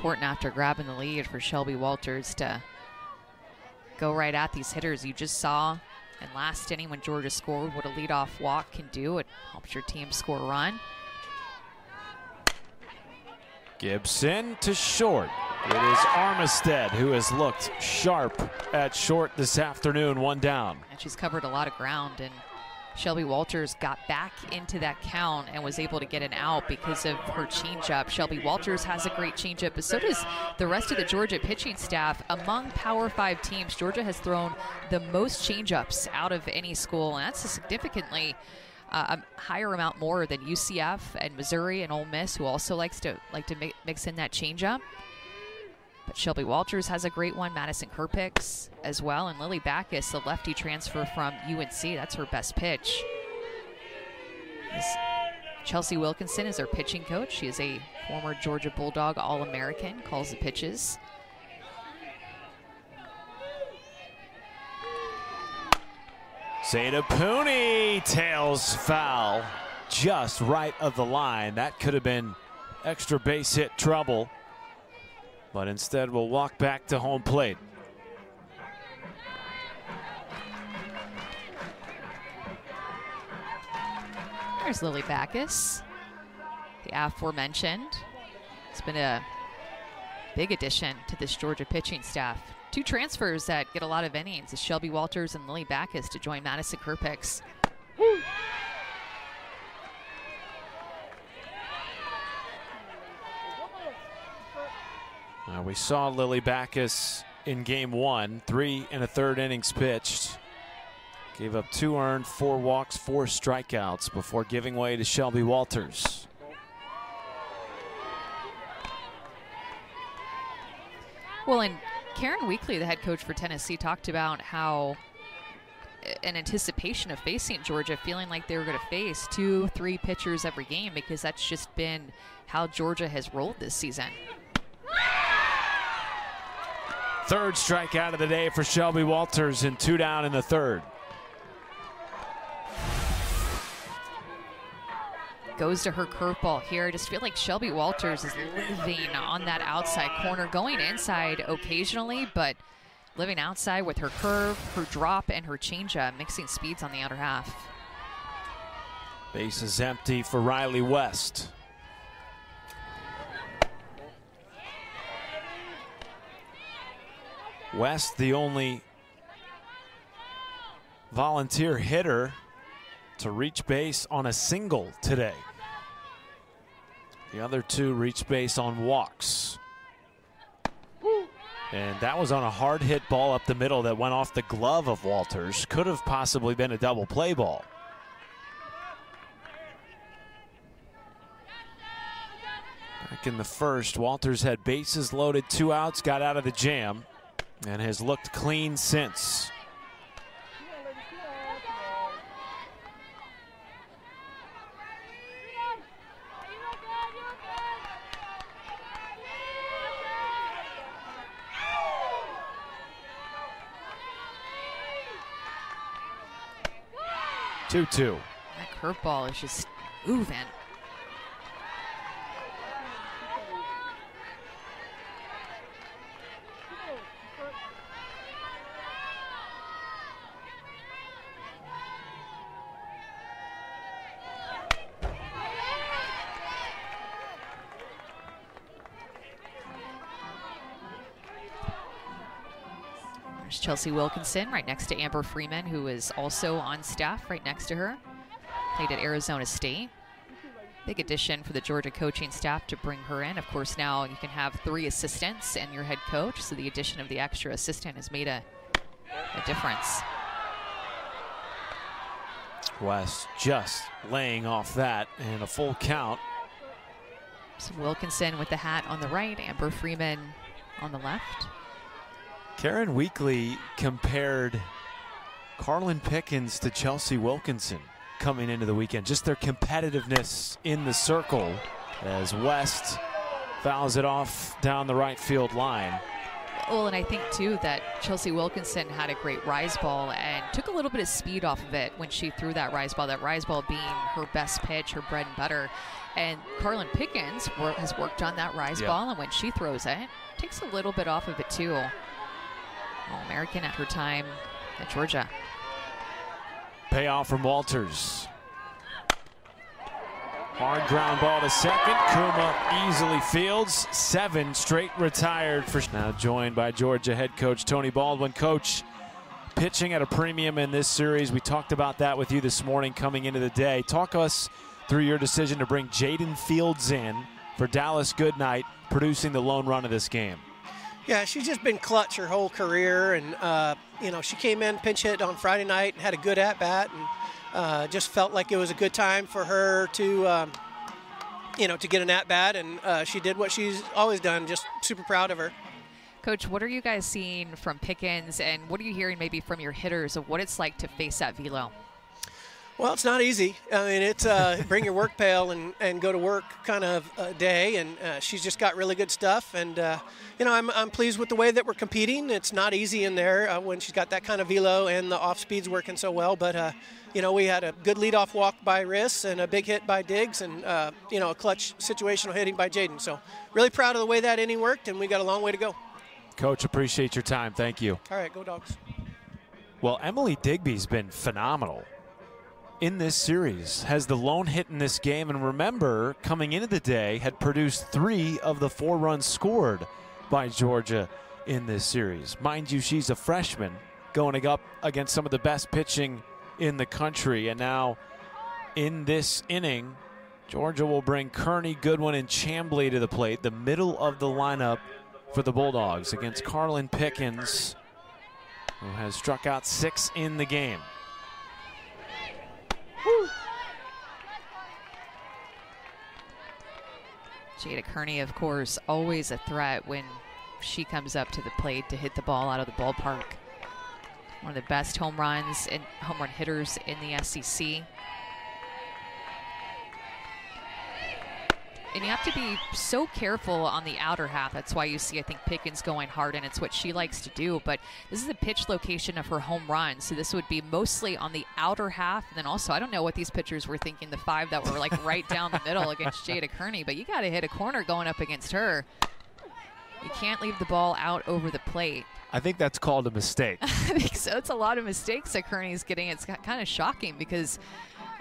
Speaker 1: Important after grabbing the lead for Shelby Walters to go right at these hitters. You just saw in last inning when Georgia scored what a leadoff walk can do. It helps your team score a run.
Speaker 2: Gibson to short. It is Armistead who has looked sharp at short this afternoon, one down.
Speaker 1: And she's covered a lot of ground and Shelby Walters got back into that count and was able to get an out because of her changeup. Shelby Walters has a great changeup, but so does the rest of the Georgia pitching staff. Among Power Five teams, Georgia has thrown the most changeups out of any school, and that's a significantly uh, a higher amount more than UCF and Missouri and Ole Miss, who also likes to like to mix in that changeup. Shelby Walters has a great one. Madison Kerpics as well. And Lilly Backes, the lefty transfer from UNC. That's her best pitch. This Chelsea Wilkinson is our pitching coach. She is a former Georgia Bulldog All-American, calls the pitches.
Speaker 2: Zaida Puni tails foul just right of the line. That could have been extra base hit trouble but instead will walk back to home plate.
Speaker 1: There's Lilly Backes, the aforementioned. It's been a big addition to this Georgia pitching staff. Two transfers that get a lot of innings is Shelby Walters and Lilly Backes to join Madison Kerpics.
Speaker 2: Uh, we saw Lilly Backes in game one, three and a third innings pitched. Gave up two earned, four walks, four strikeouts before giving way to Shelby Walters.
Speaker 1: Well, and Karen Weekly, the head coach for Tennessee, talked about how an anticipation of facing Georgia, feeling like they were going to face two, three pitchers every game because that's just been how Georgia has rolled this season.
Speaker 2: Third strikeout of the day for Shelby Walters and two down in the third.
Speaker 1: Goes to her curveball here. I just feel like Shelby Walters is living on that outside corner, going inside occasionally, but living outside with her curve, her drop, and her changeup, mixing speeds on the outer half.
Speaker 2: Base is empty for Rylie West. West, the only volunteer hitter to reach base on a single today. The other two reached base on walks. And that was on a hard hit ball up the middle that went off the glove of Walters. Could have possibly been a double play ball. Back in the first, Walters had bases loaded, two outs, got out of the jam and has looked clean since. Two two.
Speaker 1: That curveball is just moving. There's Chelsea Wilkinson right next to Amber Freeman, who is also on staff right next to her. Played at Arizona State. Big addition for the Georgia coaching staff to bring her in. Of course, now you can have three assistants and your head coach, so the addition of the extra assistant has made a, a difference.
Speaker 2: West just laying off that and a full count.
Speaker 1: So Wilkinson with the hat on the right, Amber Freeman on the left.
Speaker 2: Karen Weekly compared Karlyn Pickens to Chelsea Wilkinson coming into the weekend. Just their competitiveness in the circle as West fouls it off down the right field line.
Speaker 1: Well, and I think too that Chelsea Wilkinson had a great rise ball and took a little bit of speed off of it when she threw that rise ball. That rise ball being her best pitch, her bread and butter. And Karlyn Pickens has worked on that rise yeah. ball, and when she throws it, takes a little bit off of it too. All American at her time at Georgia.
Speaker 2: Payoff from Walters. Hard ground ball to second. Kuma easily fields. Seven straight retired for now joined by Georgia head coach Tony Baldwin. Coach, pitching at a premium in this series. We talked about that with you this morning coming into the day. Talk us through your decision to bring Jaden Fields in for Dallis Goodnight, producing the lone run of this game.
Speaker 3: Yeah, she's just been clutch her whole career, and uh, you know she came in pinch hit on Friday night and had a good at bat, and uh, just felt like it was a good time for her to, um, you know, to get an at bat, and uh, she did what she's always done. Just super proud of her.
Speaker 1: Coach, what are you guys seeing from Pickens, and what are you hearing maybe from your hitters of what it's like to face that velo?
Speaker 3: Well, it's not easy. I mean, it's uh, bring your work pail and, and go to work kind of a day, and uh, she's just got really good stuff. And, uh, you know, I'm, I'm pleased with the way that we're competing. It's not easy in there uh, when she's got that kind of velo and the off speed's working so well. But, uh, you know, we had a good leadoff walk by Riss and a big hit by Diggs and, uh, you know, a clutch situational hitting by Jaden. So, really proud of the way that inning worked, and we got a long way to go.
Speaker 2: Coach, appreciate your time. Thank you.
Speaker 3: All right, go dogs.
Speaker 2: Well, Emily Digby's been phenomenal in this series, has the lone hit in this game. And remember, coming into the day, had produced three of the four runs scored by Georgia in this series. Mind you, she's a freshman going up against some of the best pitching in the country. And now in this inning, Georgia will bring Kearney, Goodwin, and Chamblee to the plate, the middle of the lineup for the Bulldogs against Karlyn Pickens, who has struck out six in the game.
Speaker 1: Jayda Kearney, of course, always a threat when she comes up to the plate to hit the ball out of the ballpark. One of the best home runs and home run hitters in the SEC. And you have to be so careful on the outer half. That's why you see, I think, Pickens going hard, and it's what she likes to do. But this is the pitch location of her home run, so this would be mostly on the outer half. And then also, I don't know what these pitchers were thinking, the five that were like right down the middle against Jayda Kearney, but you got to hit a corner going up against her. You can't leave the ball out over the plate.
Speaker 2: I think that's called a mistake.
Speaker 1: I think so. It's a lot of mistakes that Kearney's getting. It's kind of shocking because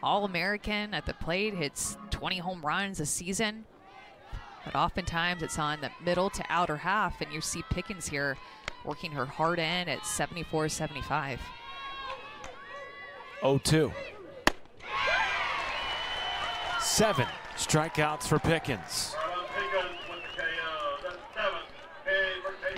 Speaker 1: all American at the plate, hits 20 home runs a season. But oftentimes it's on the middle to outer half, and you see Pickens here working her hard in at 74 75.
Speaker 2: 0 2. Seven strikeouts for Pickens.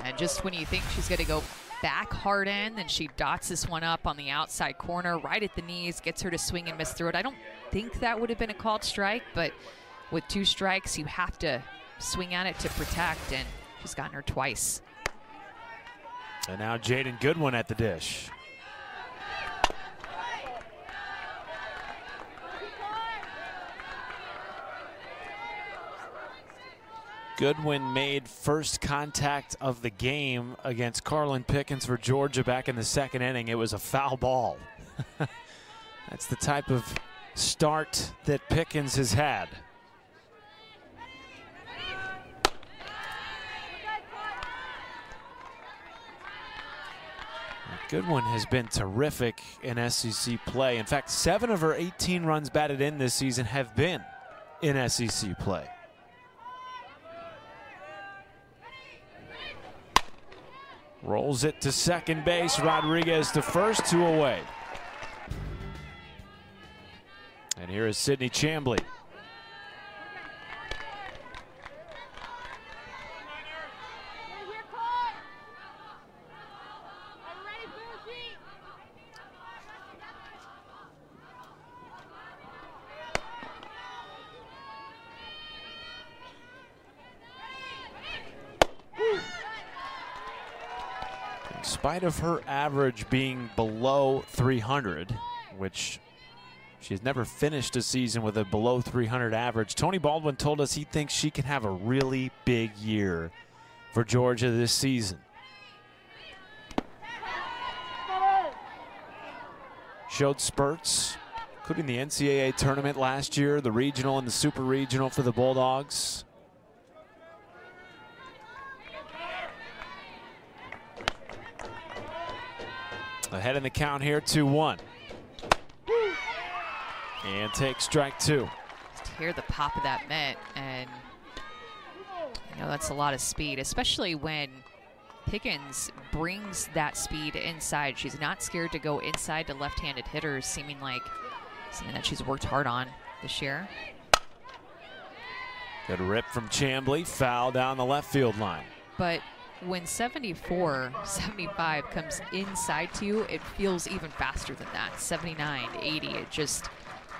Speaker 1: And just when you think she's going to go back hard in. Then she dots this one up on the outside corner, right at the knees, gets her to swing and miss through it. I don't think that would have been a called strike, but with two strikes, you have to swing at it to protect, and she's gotten her twice.
Speaker 2: And now Jaden Goodwin at the dish. Goodwin made first contact of the game against Karlyn Pickens for Georgia back in the second inning. It was a foul ball. That's the type of start that Pickens has had. Goodwin has been terrific in SEC play. In fact, seven of her 18 runs batted in this season have been in SEC play. Rolls it to second base. Rodriguez to first, two away. And here is Sydney Chamblee. Spite of her average being below 300, which she has never finished a season with a below 300 average, Tony Baldwin told us he thinks she can have a really big year for Georgia this season. Showed spurts, including the NCAA tournament last year, the regional and the super regional for the Bulldogs. Ahead in the count here, 2 1. And take strike two.
Speaker 1: Just hear the pop of that mitt, and you know that's a lot of speed, especially when Pickens brings that speed inside. She's not scared to go inside to left-handed hitters, seeming like something that she's worked hard on this year.
Speaker 2: Good rip from Chamblee, foul down the left field line.
Speaker 1: But when 74, 75 comes inside to you, it feels even faster than that. 79, 80, it just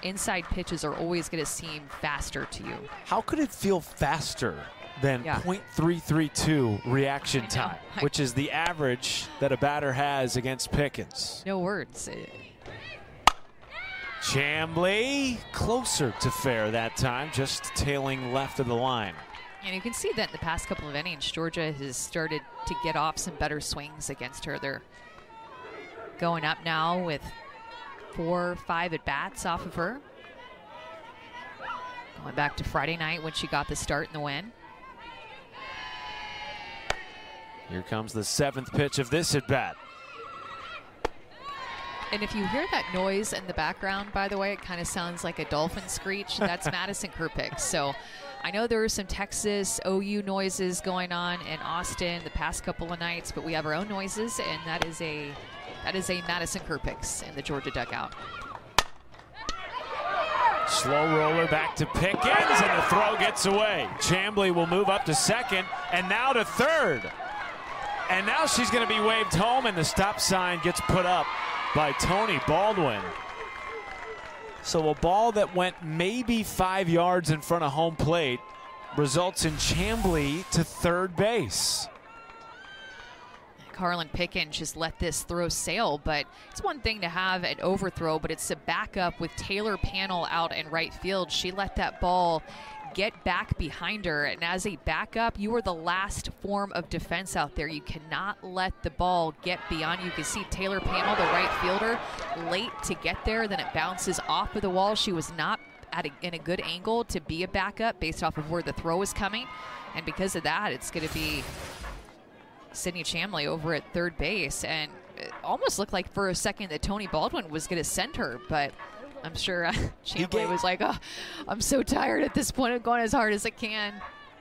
Speaker 1: inside pitches are always going to seem faster to you.
Speaker 2: How could it feel faster than
Speaker 1: Yeah.
Speaker 2: .332 reaction time, which is the average that a batter has against Pickens?
Speaker 1: No words. It-
Speaker 2: Chamblee closer to fair that time, just tailing left of the line.
Speaker 1: And you can see that in the past couple of innings, Georgia has started to get off some better swings against her. They're going up now with four, five at bats off of her. Going back to Friday night when she got the start and the win.
Speaker 2: Here comes the seventh pitch of this at bat.
Speaker 1: And if you hear that noise in the background, by the way, it kind of sounds like a dolphin screech. That's Madison Kerpick. So I know there were some Texas OU noises going on in Austin the past couple of nights, but we have our own noises, and that is a that is a Madison Kerpics in the Georgia dugout.
Speaker 2: Slow roller back to Pickens, and the throw gets away. Chamblee will move up to second, and now to third. And now she's going to be waved home, and the stop sign gets put up by Tony Baldwin. So a ball that went maybe five yards in front of home plate results in Chamblee to third base.
Speaker 1: Karlyn Pickens just let this throw sail, but it's one thing to have an overthrow, but it's a backup with Taylor Pannell out in right field. She let that ball get back behind her, and as a backup, you are the last form of defense out there. You cannot let the ball get beyond you. You can see Taylor Pannell, the right fielder, late to get there, then it bounces off of the wall. She was not at a, in a good angle to be a backup based off of where the throw is coming, and because of that, it's going to be Sydney Chamblee over at third base, and it almost looked like for a second that Tony Baldwin was going to send her, but I'm sure uh, was like, "Oh, I'm so tired at this point of going as hard as I can."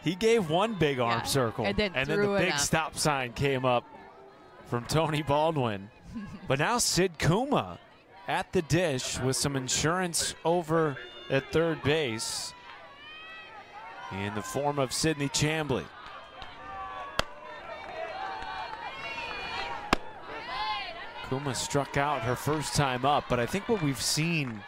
Speaker 2: He gave one big arm
Speaker 1: Yeah,
Speaker 2: circle,
Speaker 1: and then
Speaker 2: the
Speaker 1: threw it
Speaker 2: big
Speaker 1: up.
Speaker 2: stop sign came up from Tony Baldwin. but now Sid Kuma at the dish with some insurance over at third base in the form of Sydney Chamblee. Kuma struck out her first time up, but I think what we've seen,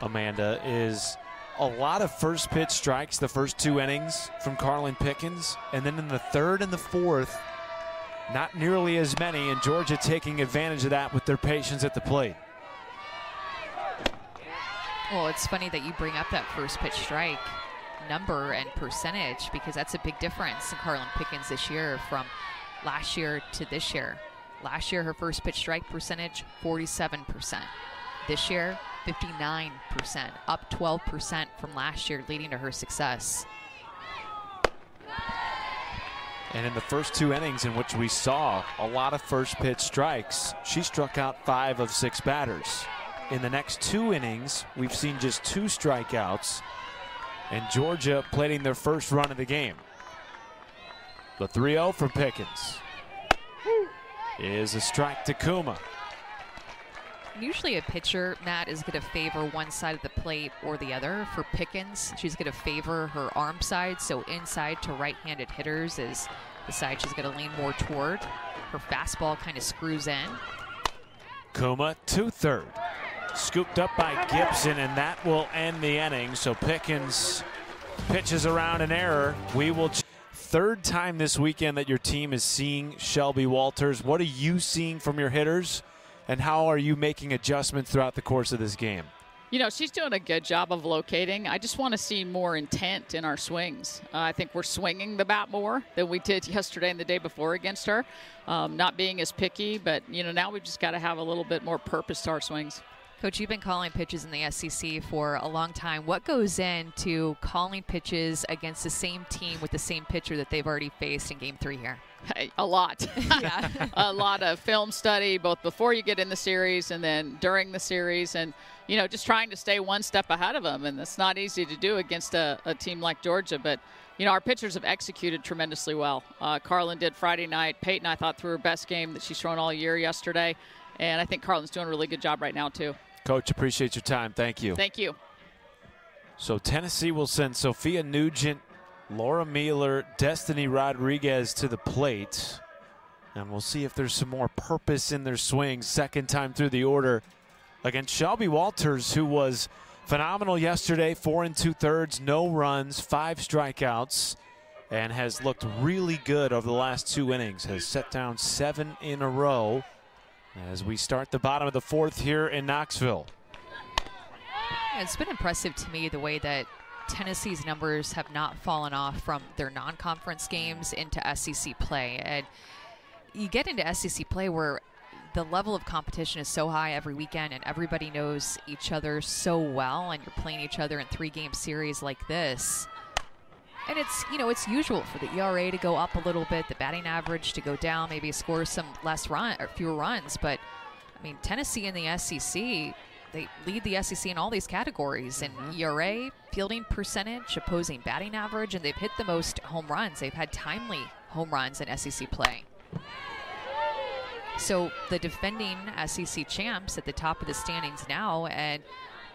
Speaker 2: Amanda, is a lot of first pitch strikes the first two innings from Karlyn Pickens, and then in the third and the fourth, not nearly as many, and Georgia taking advantage of that with their patience at the plate.
Speaker 1: Well, it's funny that you bring up that first pitch strike number and percentage because that's a big difference in Karlyn Pickens this year from last year to this year. Last year, her first pitch strike percentage, 47%. This year, 59%, up 12% from last year, leading to her success.
Speaker 2: And in the first two innings in which we saw a lot of first pitch strikes, she struck out five of six batters. In the next two innings, we've seen just two strikeouts, and Georgia plating their first run of the game. The 3 0 from Pickens. is a strike to Kuma.
Speaker 1: Usually a pitcher, Matt, is going to favor one side of the plate or the other. For Pickens, she's going to favor her arm side, so inside to right-handed hitters is the side she's going to lean more toward. Her fastball kind of screws in.
Speaker 2: Kuma to third. Scooped up by Gibson, and that will end the inning. So Pickens pitches around an error. We will. Third time this weekend that your team is seeing Shelby Walters. What are you seeing from your hitters? And how are you making adjustments throughout the course of this game?
Speaker 4: You know, she's doing a good job of locating. I just want to see more intent in our swings. Uh, I think we're swinging the bat more than we did yesterday and the day before against her. Um, not being as picky, but, you know, now we've just got to have a little bit more purpose to our swings.
Speaker 1: Coach, you've been calling pitches in the SEC for a long time. What goes into calling pitches against the same team with the same pitcher that they've already faced in game three here?
Speaker 4: A lot. a lot of film study, both before you get in the series and then during the series. And, you know, just trying to stay one step ahead of them. And it's not easy to do against a, a team like Georgia. But, you know, our pitchers have executed tremendously well. Uh, Karlyn did Friday night. Payton, I thought, threw her best game that she's thrown all year yesterday. And I think Karlyn's doing a really good job right now, too.
Speaker 2: Coach, appreciate your time. Thank you.
Speaker 4: Thank you.
Speaker 2: So Tennessee will send Sophia Nugent, Laura Mealer, Destiny Rodriguez to the plate. And we'll see if there's some more purpose in their swings. Second time through the order against Shelby Walters, who was phenomenal yesterday. Four and two thirds, no runs, five strikeouts, and has looked really good over the last two innings. Has set down seven in a row as we start the bottom of the fourth here in Knoxville.
Speaker 1: It's been impressive to me the way that Tennessee's numbers have not fallen off from their non-conference games into SEC play. And you get into SEC play where the level of competition is so high every weekend and everybody knows each other so well and you're playing each other in three game series like this and it's, you know, it's usual for the ERA to go up a little bit, the batting average to go down, maybe score some less run or fewer runs. But I mean, Tennessee in the SEC, they lead the SEC in all these categories in mm-hmm. ERA, fielding percentage, opposing batting average, and they've hit the most home runs. They've had timely home runs in SEC play. So the defending SEC champs at the top of the standings now, and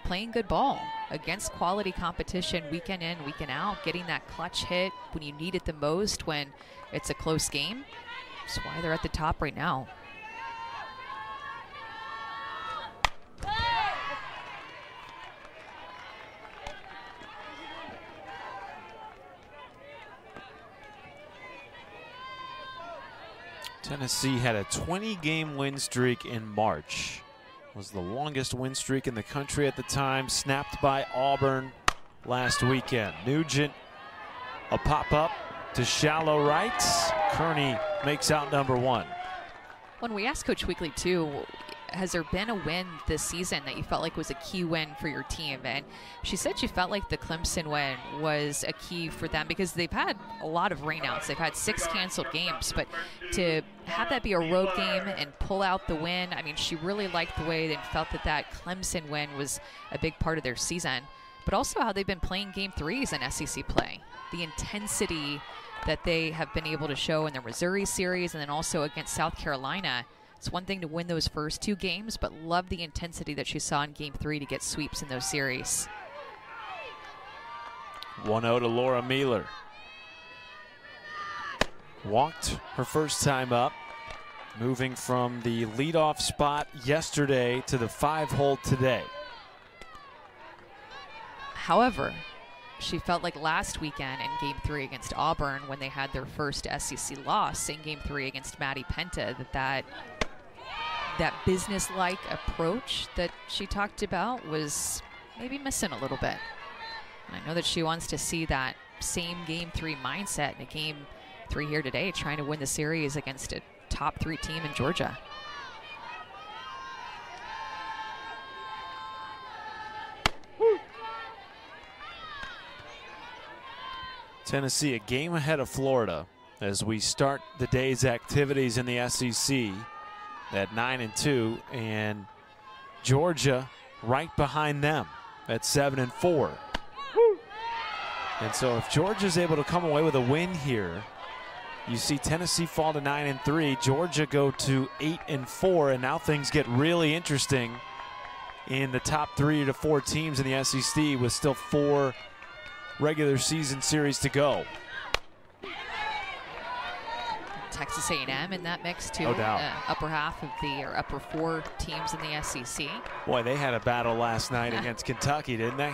Speaker 1: playing good ball against quality competition weekend in, weekend out, getting that clutch hit when you need it the most when it's a close game. That's why they're at the top right now.
Speaker 2: Tennessee had a 20 game win streak in March was the longest win streak in the country at the time, snapped by Auburn last weekend. Nugent, a pop up to shallow right. Kearney makes out number one.
Speaker 1: When we asked Coach Weekly, too, has there been a win this season that you felt like was a key win for your team? And she said she felt like the Clemson win was a key for them because they've had a lot of rainouts. They've had six canceled games, but to have that be a road game and pull out the win, I mean, she really liked the way they felt that that Clemson win was a big part of their season, but also how they've been playing game threes in SEC play. The intensity that they have been able to show in the Missouri series and then also against South Carolina – it's one thing to win those first two games, but love the intensity that she saw in game three to get sweeps in those series.
Speaker 2: 1 0 to Laura Mealer. Walked her first time up, moving from the leadoff spot yesterday to the five hole today.
Speaker 1: However, she felt like last weekend in game three against Auburn when they had their first SEC loss in game three against Maddie Penta that that that business-like approach that she talked about was maybe missing a little bit. I know that she wants to see that same game three mindset in a game three here today, trying to win the series against a top three team in Georgia.
Speaker 2: Tennessee a game ahead of Florida as we start the day's activities in the SEC at 9 and 2 and Georgia right behind them at 7 and 4. And so if Georgia's able to come away with a win here, you see Tennessee fall to 9 and 3, Georgia go to 8 and 4, and now things get really interesting in the top three to four teams in the SEC with still four regular season series to go.
Speaker 1: Texas A&M in that mix too.
Speaker 2: No doubt.
Speaker 1: Uh, upper half of the or upper four teams in the SEC.
Speaker 2: Boy, they had a battle last night against Kentucky, didn't they?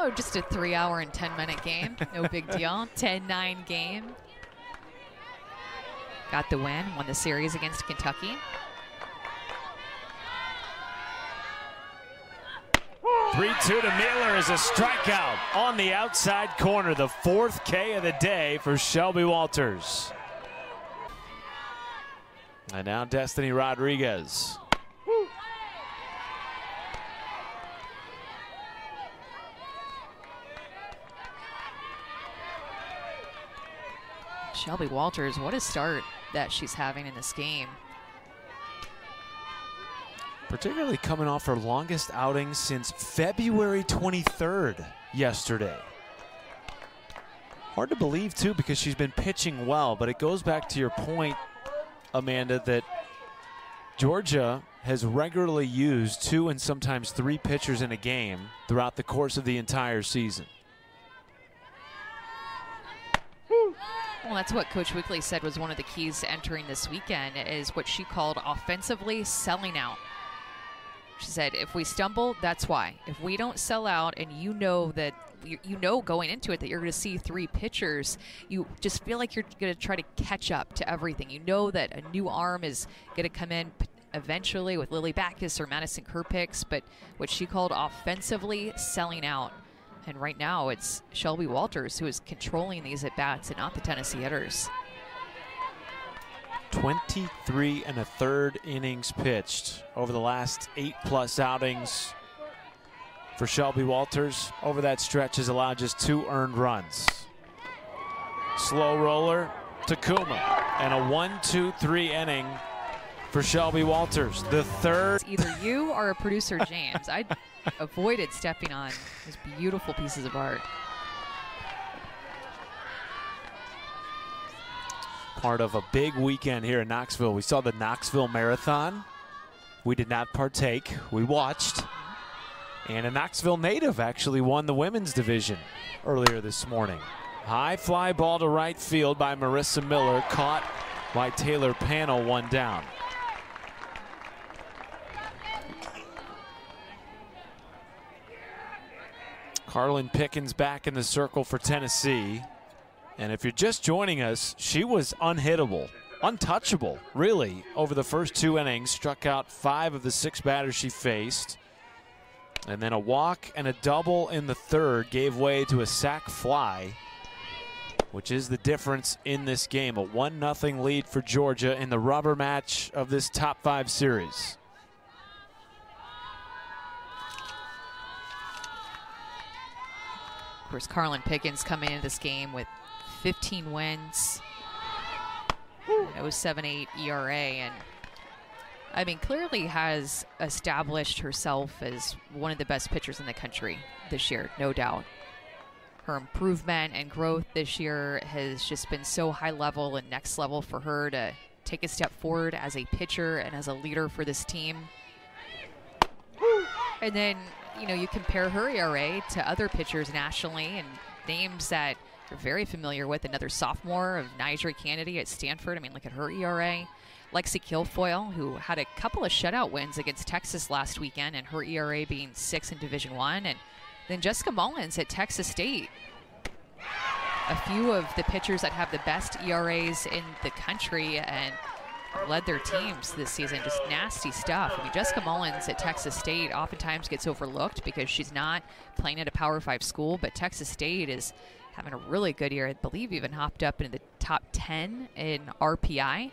Speaker 1: Oh, just a three-hour and 10-minute game. No big deal. 10-9 game. Got the win. Won the series against Kentucky.
Speaker 2: Three-two to Mealer is a strikeout on the outside corner. The fourth K of the day for Shelby Walters. And now Destiny Rodriguez.
Speaker 1: Shelby Walters, what a start that she's having in this game.
Speaker 2: Particularly coming off her longest outing since February 23rd yesterday. Hard to believe, too, because she's been pitching well, but it goes back to your point, Amanda, that Georgia has regularly used two and sometimes three pitchers in a game throughout the course of the entire season.
Speaker 1: Well, that's what Coach Weekly said was one of the keys to entering this weekend is what she called offensively selling out. She said, if we stumble, that's why. If we don't sell out and you know that you know going into it that you're going to see three pitchers, you just feel like you're going to try to catch up to everything. You know that a new arm is going to come in eventually with Lilly Backes or Madison Kerpics, but what she called offensively selling out. And right now it's Shelby Walters who is controlling these at bats and not the Tennessee hitters.
Speaker 2: 23 and a third innings pitched over the last eight plus outings for Shelby Walters. Over that stretch has allowed just two earned runs. Slow roller, to Kuma, and a one, two, three inning for Shelby Walters. The third.
Speaker 1: It's either you or a producer James. I avoided stepping on those beautiful pieces of art.
Speaker 2: Part of a big weekend here in Knoxville. We saw the Knoxville Marathon. We did not partake. We watched. And a Knoxville native actually won the women's division earlier this morning. High fly ball to right field by Marissa Miller, caught by Taylor Pannell, one down. Karlyn Pickens back in the circle for Tennessee. And if you're just joining us, she was unhittable, untouchable, really, over the first two innings. Struck out five of the six batters she faced. And then a walk and a double in the third gave way to a sac fly, which is the difference in this game. A 1 0 lead for Georgia in the rubber match of this top five series.
Speaker 1: Of course, Karlyn Pickens coming into this game with 15 wins, no 7-8 ERA, and I mean clearly has established herself as one of the best pitchers in the country this year, no doubt. Her improvement and growth this year has just been so high level and next level for her to take a step forward as a pitcher and as a leader for this team. And then you know, you compare her ERA to other pitchers nationally and names that you're very familiar with. Another sophomore of NiJaree Canady at Stanford. I mean, look at her ERA. Lexi Kilfoyle, who had a couple of shutout wins against Texas last weekend, and her ERA being six in Division One, and then Jessica Mullins at Texas State. A few of the pitchers that have the best ERAs in the country, and led their teams this season. Just nasty stuff. I mean, Jessica Mullins at Texas State oftentimes gets overlooked because she's not playing at a Power Five school, but Texas State is having a really good year. I believe even hopped up into the top 10 in RPI.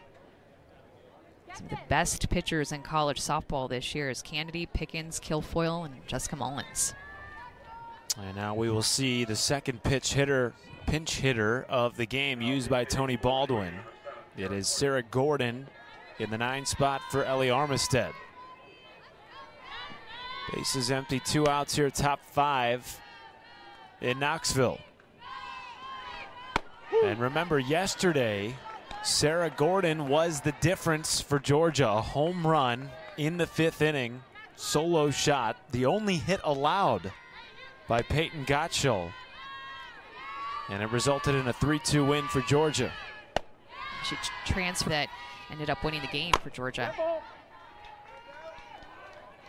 Speaker 1: Some of the best pitchers in college softball this year is Canady, Pickens, Kilfoyle, and Jessica Mullins.
Speaker 2: And now we will see the second pitch hitter, pinch hitter of the game used by Tony Baldwin. It is Sarah Gordon in the nine spot for Ellie Armistead. Bases empty, two outs here, top five in Knoxville. And remember, yesterday Sarah Gordon was the difference for Georgia. A home run in the fifth inning, solo shot, the only hit allowed by Payton Gottshall. And it resulted in a 3 2 win for Georgia.
Speaker 1: She transferred that ended up winning the game for Georgia.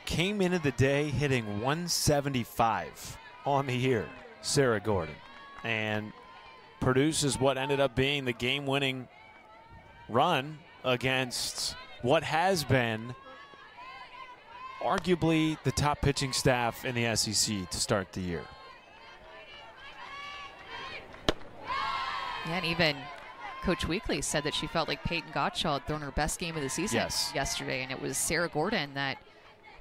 Speaker 2: Came into the day hitting 175 on the year, Sarah Gordon, and produces what ended up being the game winning run against what has been arguably the top pitching staff in the SEC to start the year.
Speaker 1: Yeah, and even Coach Weekly said that she felt like Payton Gottshall had thrown her best game of the season
Speaker 2: yes.
Speaker 1: yesterday, and it was Sarah Gordon that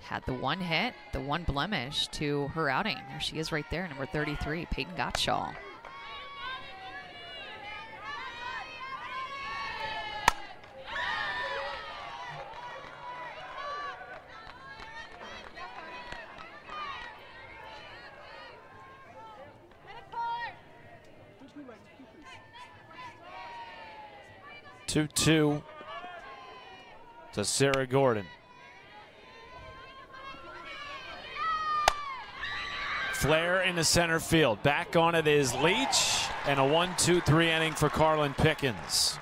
Speaker 1: had the one hit, the one blemish to her outing. There she is right there, number 33, Payton Gottshall.
Speaker 2: Two two to Sarah Gordon. Flair in the center field. Back on it is Leach, and a one-two-three inning for Karlyn Pickens.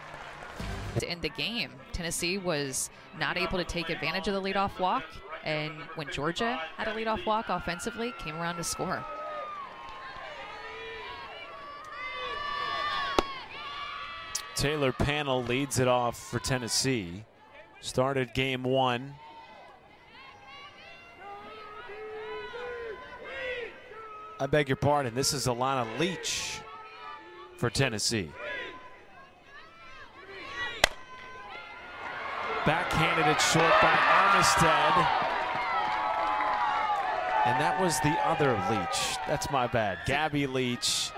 Speaker 1: To end the game, Tennessee was not able to take advantage of the leadoff walk, and when Georgia had a leadoff walk offensively, came around to score.
Speaker 2: Taylor Pannell leads it off for Tennessee. Started game one I beg your pardon. This is Alannah Leach for Tennessee. Backhanded it short by Armistead. And that was the other Leach. That's my bad. Gabby Leach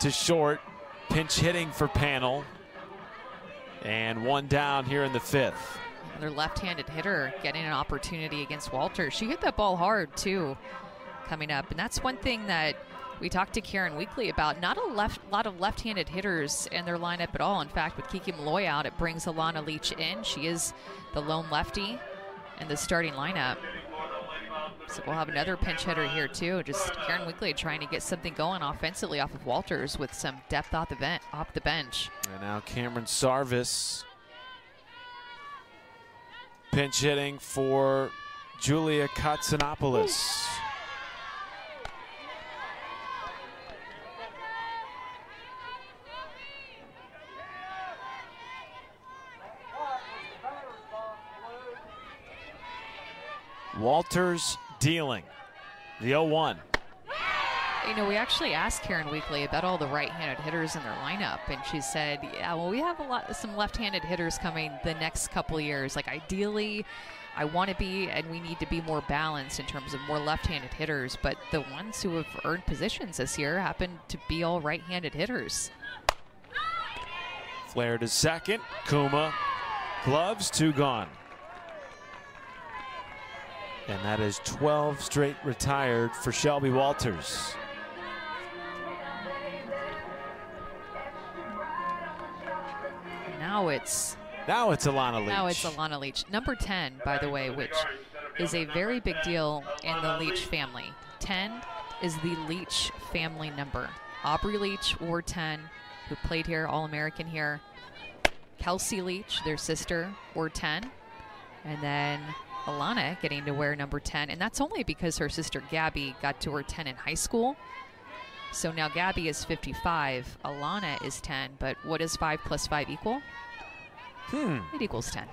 Speaker 2: to short. Pinch hitting for Pannell. And one down here in the fifth.
Speaker 1: Another left-handed hitter getting an opportunity against Walter. She hit that ball hard, too coming up. And that's one thing that we talked to Karen Weekly about. Not a left, lot of left-handed hitters in their lineup at all. In fact, with Kiki Milloy out, it brings Alannah Leach in. She is the lone lefty in the starting lineup. So we'll have another pinch hitter here too. Just Karen Weekly trying to get something going offensively off of Walters with some depth off the. Off the bench.
Speaker 2: And now Cameron Sarvis pinch hitting for Giulia Koutsoyanopulos. Walters dealing. The 0 1.
Speaker 1: You know, we actually asked Karen Weekly about all the right-handed hitters in their lineup, and she said, "Yeah, well, we have a lot, some left-handed hitters coming the next couple years. Like, ideally, I want to be, and we need to be more balanced in terms of more left-handed hitters. But the ones who have earned positions this year happen to be all right-handed hitters."
Speaker 2: Flair to second. Kuma, gloves, two gone. And that is 12 straight retired for Shelby Walters.
Speaker 1: Now it's
Speaker 2: now it's Alannah Leach.
Speaker 1: Now it's Alannah Leach. Number 10, by the way, which is a very big deal in the Leach family. 10 is the Leach family number. Aubrey Leach wore 10, who played here, All-American here. Kelsey Leach, their sister, wore 10. And then Alannah getting to wear number 10, and that's only because her sister Gabby got to wear 10 in high school. So now Gabby is 55, Alannah is 10, but what does 5 plus 5 equal?
Speaker 2: Hmm.
Speaker 1: It equals 10.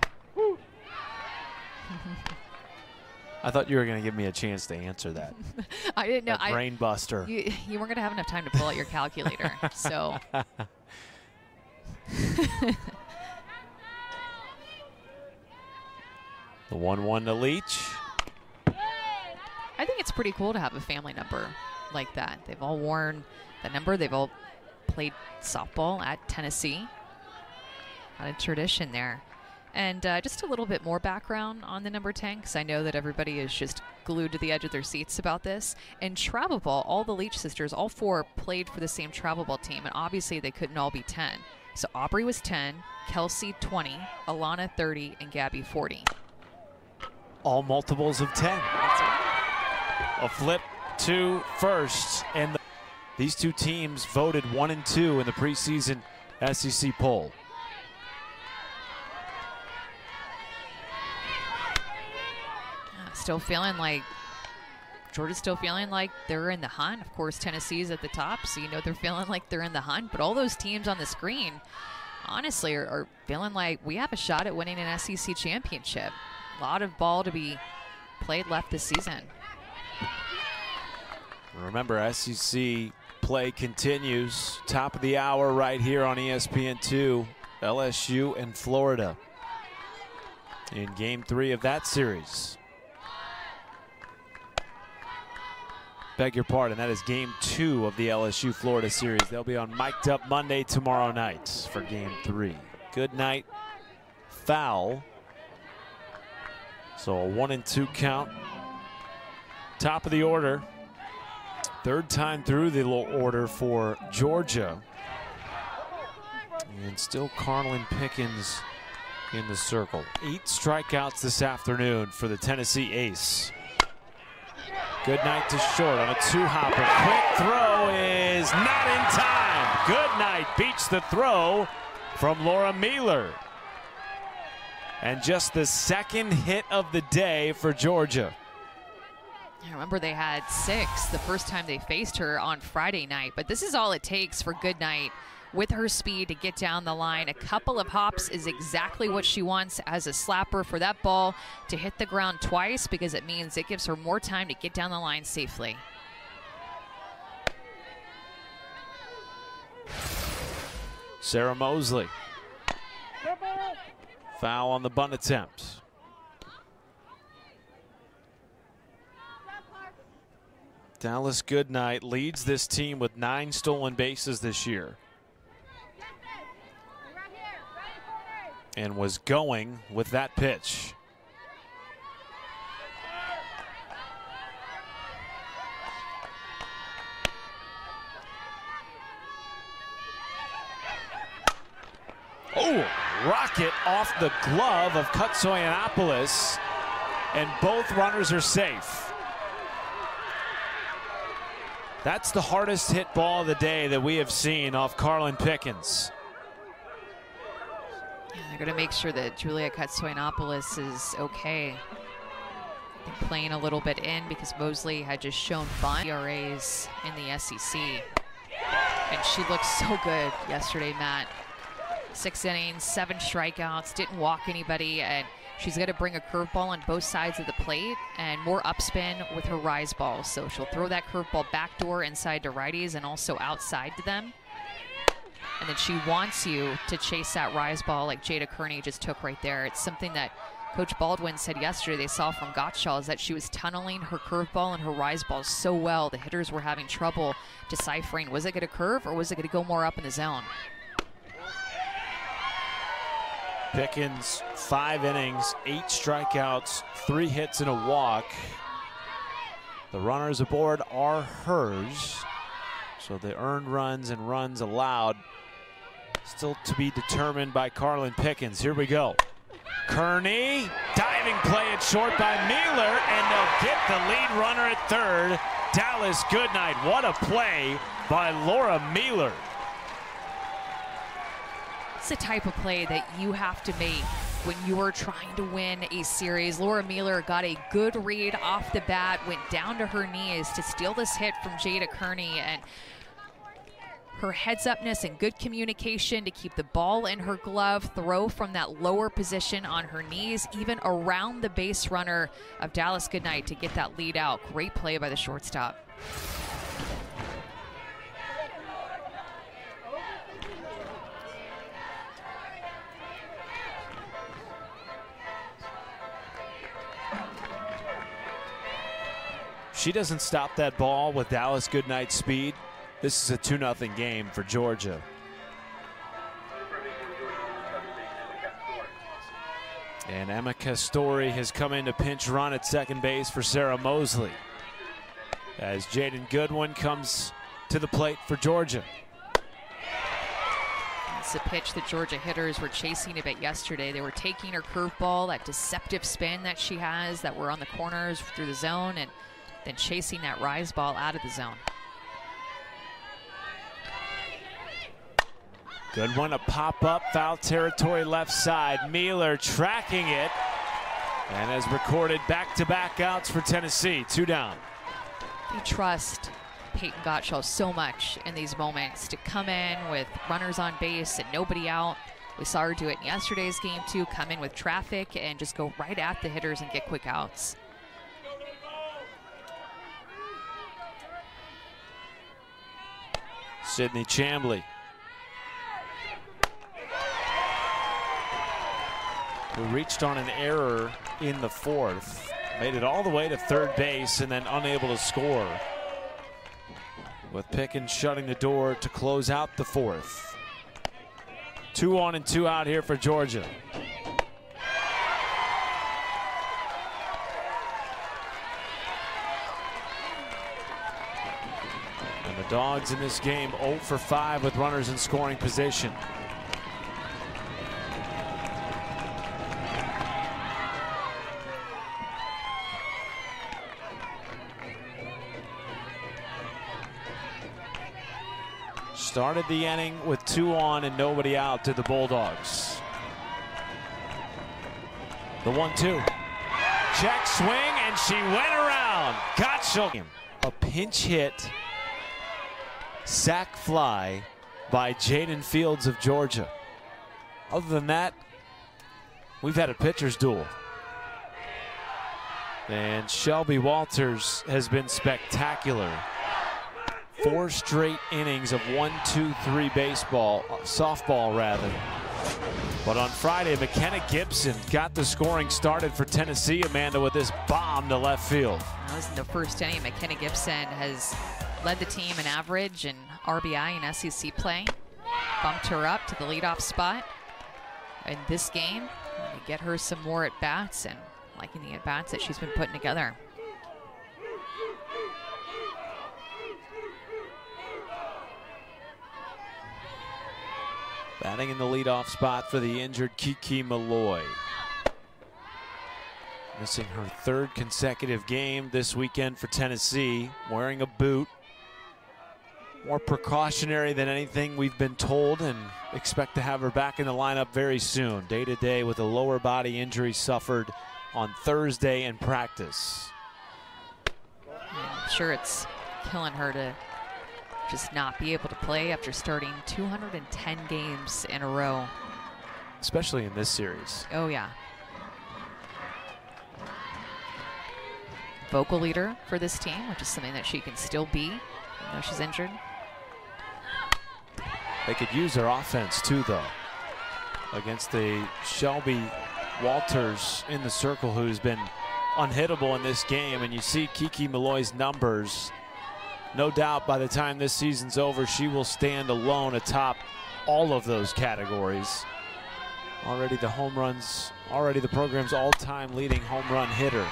Speaker 2: I thought you were going to give me a chance to answer that.
Speaker 1: I didn't know.
Speaker 2: That brain buster.
Speaker 1: You, you weren't going to have enough time to pull out your calculator. so.
Speaker 2: The 1 1 to Leach.
Speaker 1: I think it's pretty cool to have a family number like that. They've all worn the number, they've all played softball at Tennessee. A tradition there. And uh, just a little bit more background on the number 10, because I know that everybody is just glued to the edge of their seats about this. In travel ball, all the Leach sisters, all four, played for the same travel ball team, and obviously they couldn't all be 10. So Aubrey was 10, Kelsey 20, Alannah 30, and Gabby 40.
Speaker 2: All multiples of 10. A flip to first, and the, these two teams voted one and two in the preseason SEC poll.
Speaker 1: Still feeling like Georgia's still feeling like they're in the hunt. Of course, Tennessee's at the top, so you know they're feeling like they're in the hunt. But all those teams on the screen, honestly, are, are feeling like we have a shot at winning an SEC championship. A lot of ball to be played left this season.
Speaker 2: Remember, SEC play continues. Top of the hour right here on ESPN2. LSU and Florida in game three of that series. Beg your pardon, that is game two of the LSU Florida series. They'll be on Mic'd Up Monday tomorrow night for game three. Good night. Foul. So a one and two count. Top of the order. Third time through the little order for Georgia. And still Karlyn Pickens in the circle. Eight strikeouts this afternoon for the Tennessee ace. Goodnight to short on a two-hopper. Quick throw is not in time. Goodnight beats the throw from Laura Mealer. And just the second hit of the day for Georgia.
Speaker 1: I remember they had six the first time they faced her on Friday night, but this is all it takes for Goodnight with her speed to get down the line. A couple of hops is exactly what she wants as a slapper for that ball to hit the ground twice because it means it gives her more time to get down the line safely.
Speaker 2: Sarah Mosley. Foul on the bunt attempt. Dallis Goodnight leads this team with nine stolen bases this year. and was going with that pitch. Oh, rocket off the glove of Koutsoyanopulos, and both runners are safe. That's the hardest hit ball of the day that we have seen off Karlyn Pickens.
Speaker 1: They're going to make sure that Giulia Koutsoyanopulos is okay. Playing a little bit in because Mosley had just shown fun ERAs in the SEC. And she looked so good yesterday, Matt. Six innings, seven strikeouts, didn't walk anybody, and she's going to bring a curveball on both sides of the plate and more upspin with her rise ball. So she'll throw that curveball backdoor inside to righties and also outside to them and then she wants you to chase that rise ball like Jayda Kearney just took right there. It's something that Coach Baldwin said yesterday they saw from Gottshall is that she was tunneling her curveball and her rise ball so well. The hitters were having trouble deciphering was it going to curve or was it going to go more up in the zone?
Speaker 2: Pickens, five innings, eight strikeouts, three hits, and a walk. The runners aboard are hers. So the earned runs and runs allowed Still to be determined by Karlyn Pickens. Here we go. Kearney, diving play at short by Mealer, and they'll get the lead runner at third. Dallis Goodnight. What a play by Laura Mealer.
Speaker 1: It's the type of play that you have to make when you're trying to win a series. Laura Mealer got a good read off the bat, went down to her knees to steal this hit from Jayda Kearney, and her heads upness and good communication to keep the ball in her glove, throw from that lower position on her knees, even around the base runner of Dallis Goodnight to get that lead out. Great play by the shortstop.
Speaker 2: She doesn't stop that ball with Dallis Goodnight's speed. This is a 2 0 game for Georgia. And Emma Castori has come in to pinch run at second base for Sarah Mosley. As Jaden Goodwin comes to the plate for Georgia.
Speaker 1: It's a pitch that Georgia hitters were chasing a bit yesterday. They were taking her curveball, that deceptive spin that she has that were on the corners through the zone, and then chasing that rise ball out of the zone.
Speaker 2: Good one to pop up, foul territory left side. Mealer tracking it and has recorded back-to-back outs for Tennessee. Two down.
Speaker 1: You trust Payton Gottshall so much in these moments to come in with runners on base and nobody out. We saw her do it in yesterday's game too, come in with traffic and just go right at the hitters and get quick outs.
Speaker 2: Sydney Chamblee. Who reached on an error in the fourth. Made it all the way to third base and then unable to score. With Pickens shutting the door to close out the fourth. Two on and two out here for Georgia. Dogs in this game 0 for 5 with runners in scoring position. Started the inning with two on and nobody out to the Bulldogs. The one-two. Check swing and she went around. Gottshall. A pinch hit sac fly by Jaiden Fields of Georgia. Other than that, we've had a pitcher's duel. And Shelby Walters has been spectacular. Four straight innings of one, two, three baseball, softball rather. But on Friday, McKenna Gibson got the scoring started for Tennessee, Amanda, with this bomb to left field.
Speaker 1: That was the first inning. McKenna Gibson has led the team in average and RBI in SEC play. Bumped her up to the leadoff spot. In this game, get her some more at bats and liking the at bats that she's been putting together.
Speaker 2: Batting in the leadoff spot for the injured Kiki Milloy. Missing her third consecutive game this weekend for Tennessee, wearing a boot. More precautionary than anything we've been told, and expect to have her back in the lineup very soon. Day to day with a lower body injury suffered on Thursday in practice.
Speaker 1: I'm sure it's killing her to just not be able to play after starting 210 games in a row.
Speaker 2: Especially in this series.
Speaker 1: Oh, yeah. Vocal leader for this team, which is something that she can still be, even though she's injured.
Speaker 2: They could use their offense too, though, against the Shelby Walters in the circle, who's been unhittable in this game. And you see Kiki Milloy's numbers no doubt by the time this season's over, she will stand alone atop all of those categories. Already the home runs, already the program's all-time leading home run hitter.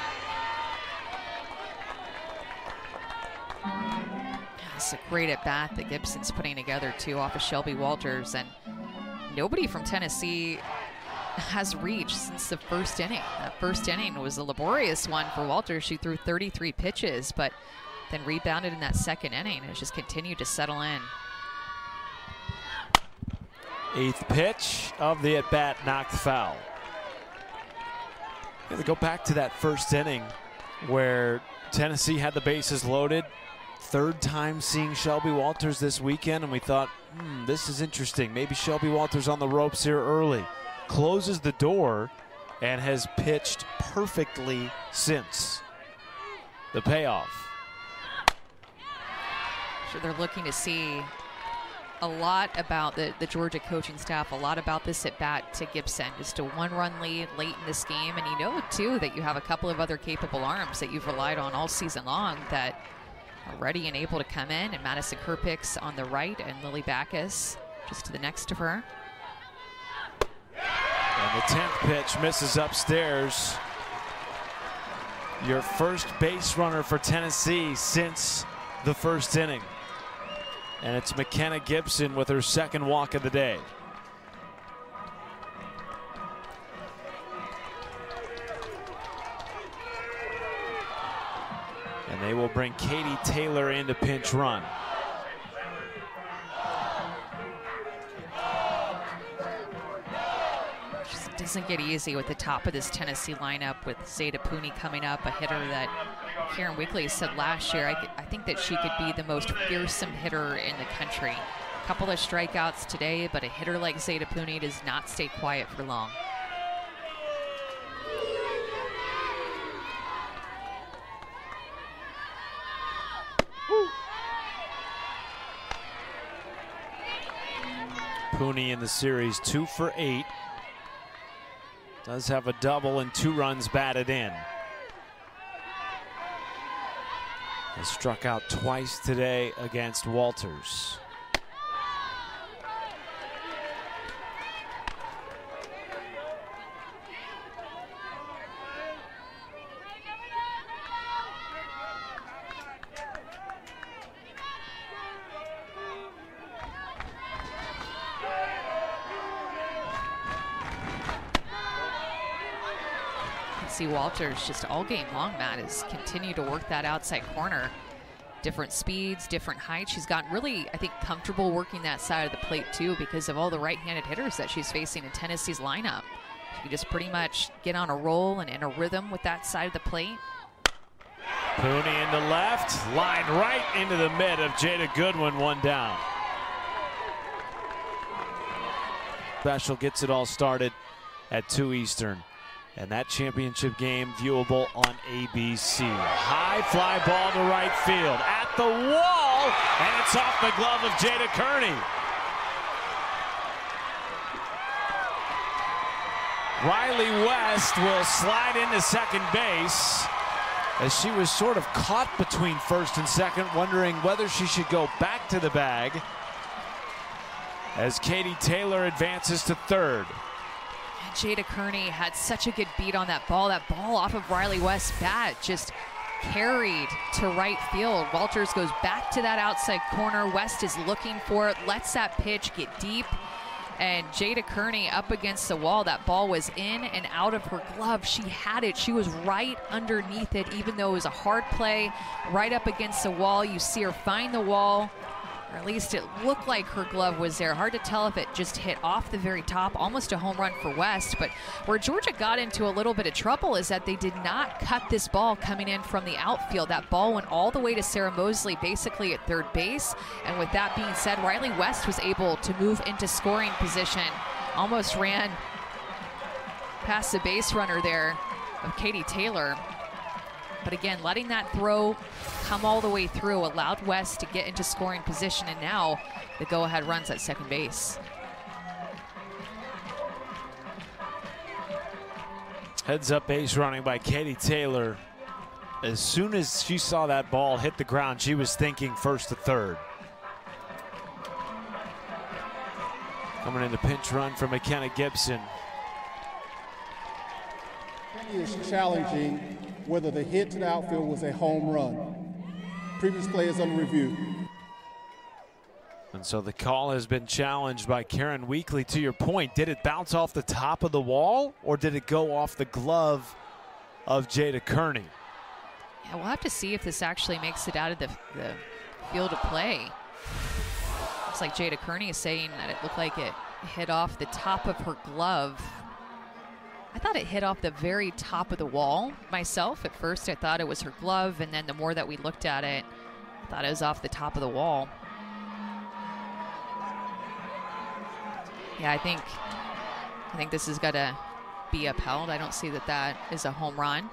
Speaker 1: It's a great at bat that Gibson's putting together too off of Shelby Walters and nobody from Tennessee has reached since the first inning. That first inning was a laborious one for Walters. She threw 33 pitches, but then rebounded in that second inning and just continued to settle in.
Speaker 2: Eighth pitch of the at bat knocked foul. Gonna go back to that first inning where Tennessee had the bases loaded. Third time seeing Shelby Walters this weekend, and we thought, hmm, this is interesting. Maybe Shelby Walters on the ropes here early. Closes the door and has pitched perfectly since. The payoff
Speaker 1: sure they're looking to see a lot about the, the Georgia coaching staff, a lot about this at bat to Gibson. Just a one run lead late in this game. And you know, too, that you have a couple of other capable arms that you've relied on all season long that are ready and able to come in. And Madison Kerpics on the right and Lilly Backes just to the next of her.
Speaker 2: And the 10th pitch misses upstairs. Your first base runner for Tennessee since the first inning. And it's McKenna Gibson with her second walk of the day. And they will bring Katie Taylor in to pinch run.
Speaker 1: Just doesn't get easy with the top of this Tennessee lineup with Zaida Puni coming up, a hitter that Karen Weekly said last year. I, I think that she could be the most fearsome hitter in the country. A couple of strikeouts today, but a hitter like Zaida Puni does not stay quiet for long.
Speaker 2: Puni in the series, two for eight. Does have a double and two runs batted in. Has struck out twice today against Walters.
Speaker 1: See Walters just all game long, Matt, has continued to work that outside corner. Different speeds, different heights. She's gotten really, I think, comfortable working that side of the plate, too, because of all the right-handed hitters that she's facing in Tennessee's lineup. She can just pretty much get on a roll and in a rhythm with that side of the plate.
Speaker 2: Puni the left, line right into the mid of Jada Goodwin, one down. Special gets it all started at 2 Eastern. And that championship game viewable on ABC. High fly ball to right field at the wall, and it's off the glove of Jayda Kearney. Rylie West will slide into second base as she was sort of caught between first and second, wondering whether she should go back to the bag as Katie Taylor advances to third.
Speaker 1: Jayda Kearney had such a good beat on that ball. That ball off of Rylie West's bat just carried to right field. Walters goes back to that outside corner. West is looking for it, lets that pitch get deep. And Jayda Kearney up against the wall. That ball was in and out of her glove. She had it. She was right underneath it, even though it was a hard play, right up against the wall. You see her find the wall, or at least it looked like her glove was there. Hard to tell if it just hit off the very top, almost a home run for West. But where Georgia got into a little bit of trouble is that they did not cut this ball coming in from the outfield. That ball went all the way to Sarah Mosley, basically at third base. And with that being said, Rylie West was able to move into scoring position. Almost ran past the base runner there of Katie Taylor. But again, letting that throw come all the way through allowed West to get into scoring position, and now the go-ahead runs at second base.
Speaker 2: Heads up base running by Katie Taylor. As soon as she saw that ball hit the ground, she was thinking first to third. Coming in the pinch run for McKenna Gibson.
Speaker 5: It is challenging whether the hit to the outfield was a home run. Previous play is under review.
Speaker 2: And so the call has been challenged by Karen Weekly. To your point, did it bounce off the top of the wall or did it go off the glove of Jayda Kearney?
Speaker 1: Yeah, we'll have to see if this actually makes it out of the, the field of play. Looks like Jayda Kearney is saying that it looked like it hit off the top of her glove I thought it hit off the very top of the wall myself. At first, I thought it was her glove, and then the more that we looked at it, I thought it was off the top of the wall. Yeah, I think I think this is got to be upheld. I don't see that that is a home run.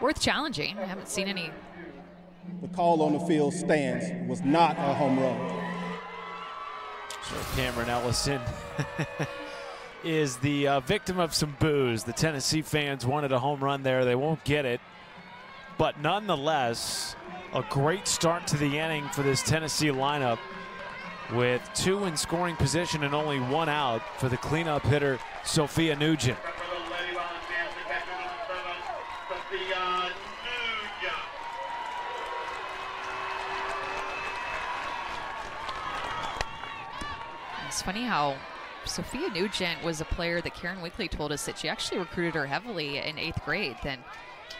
Speaker 1: Worth challenging. I haven't seen any.
Speaker 5: The call on the field stands was not a home run.
Speaker 2: So Cameron Ellison is the uh, victim of some booze. The Tennessee fans wanted a home run there. They won't get it. But nonetheless, a great start to the inning for this Tennessee lineup with two in scoring position and only one out for the cleanup hitter, Sophia Nugent.
Speaker 1: It's funny how Sophia Nugent was a player that Karen Weekly told us that she actually recruited her heavily in eighth grade. Then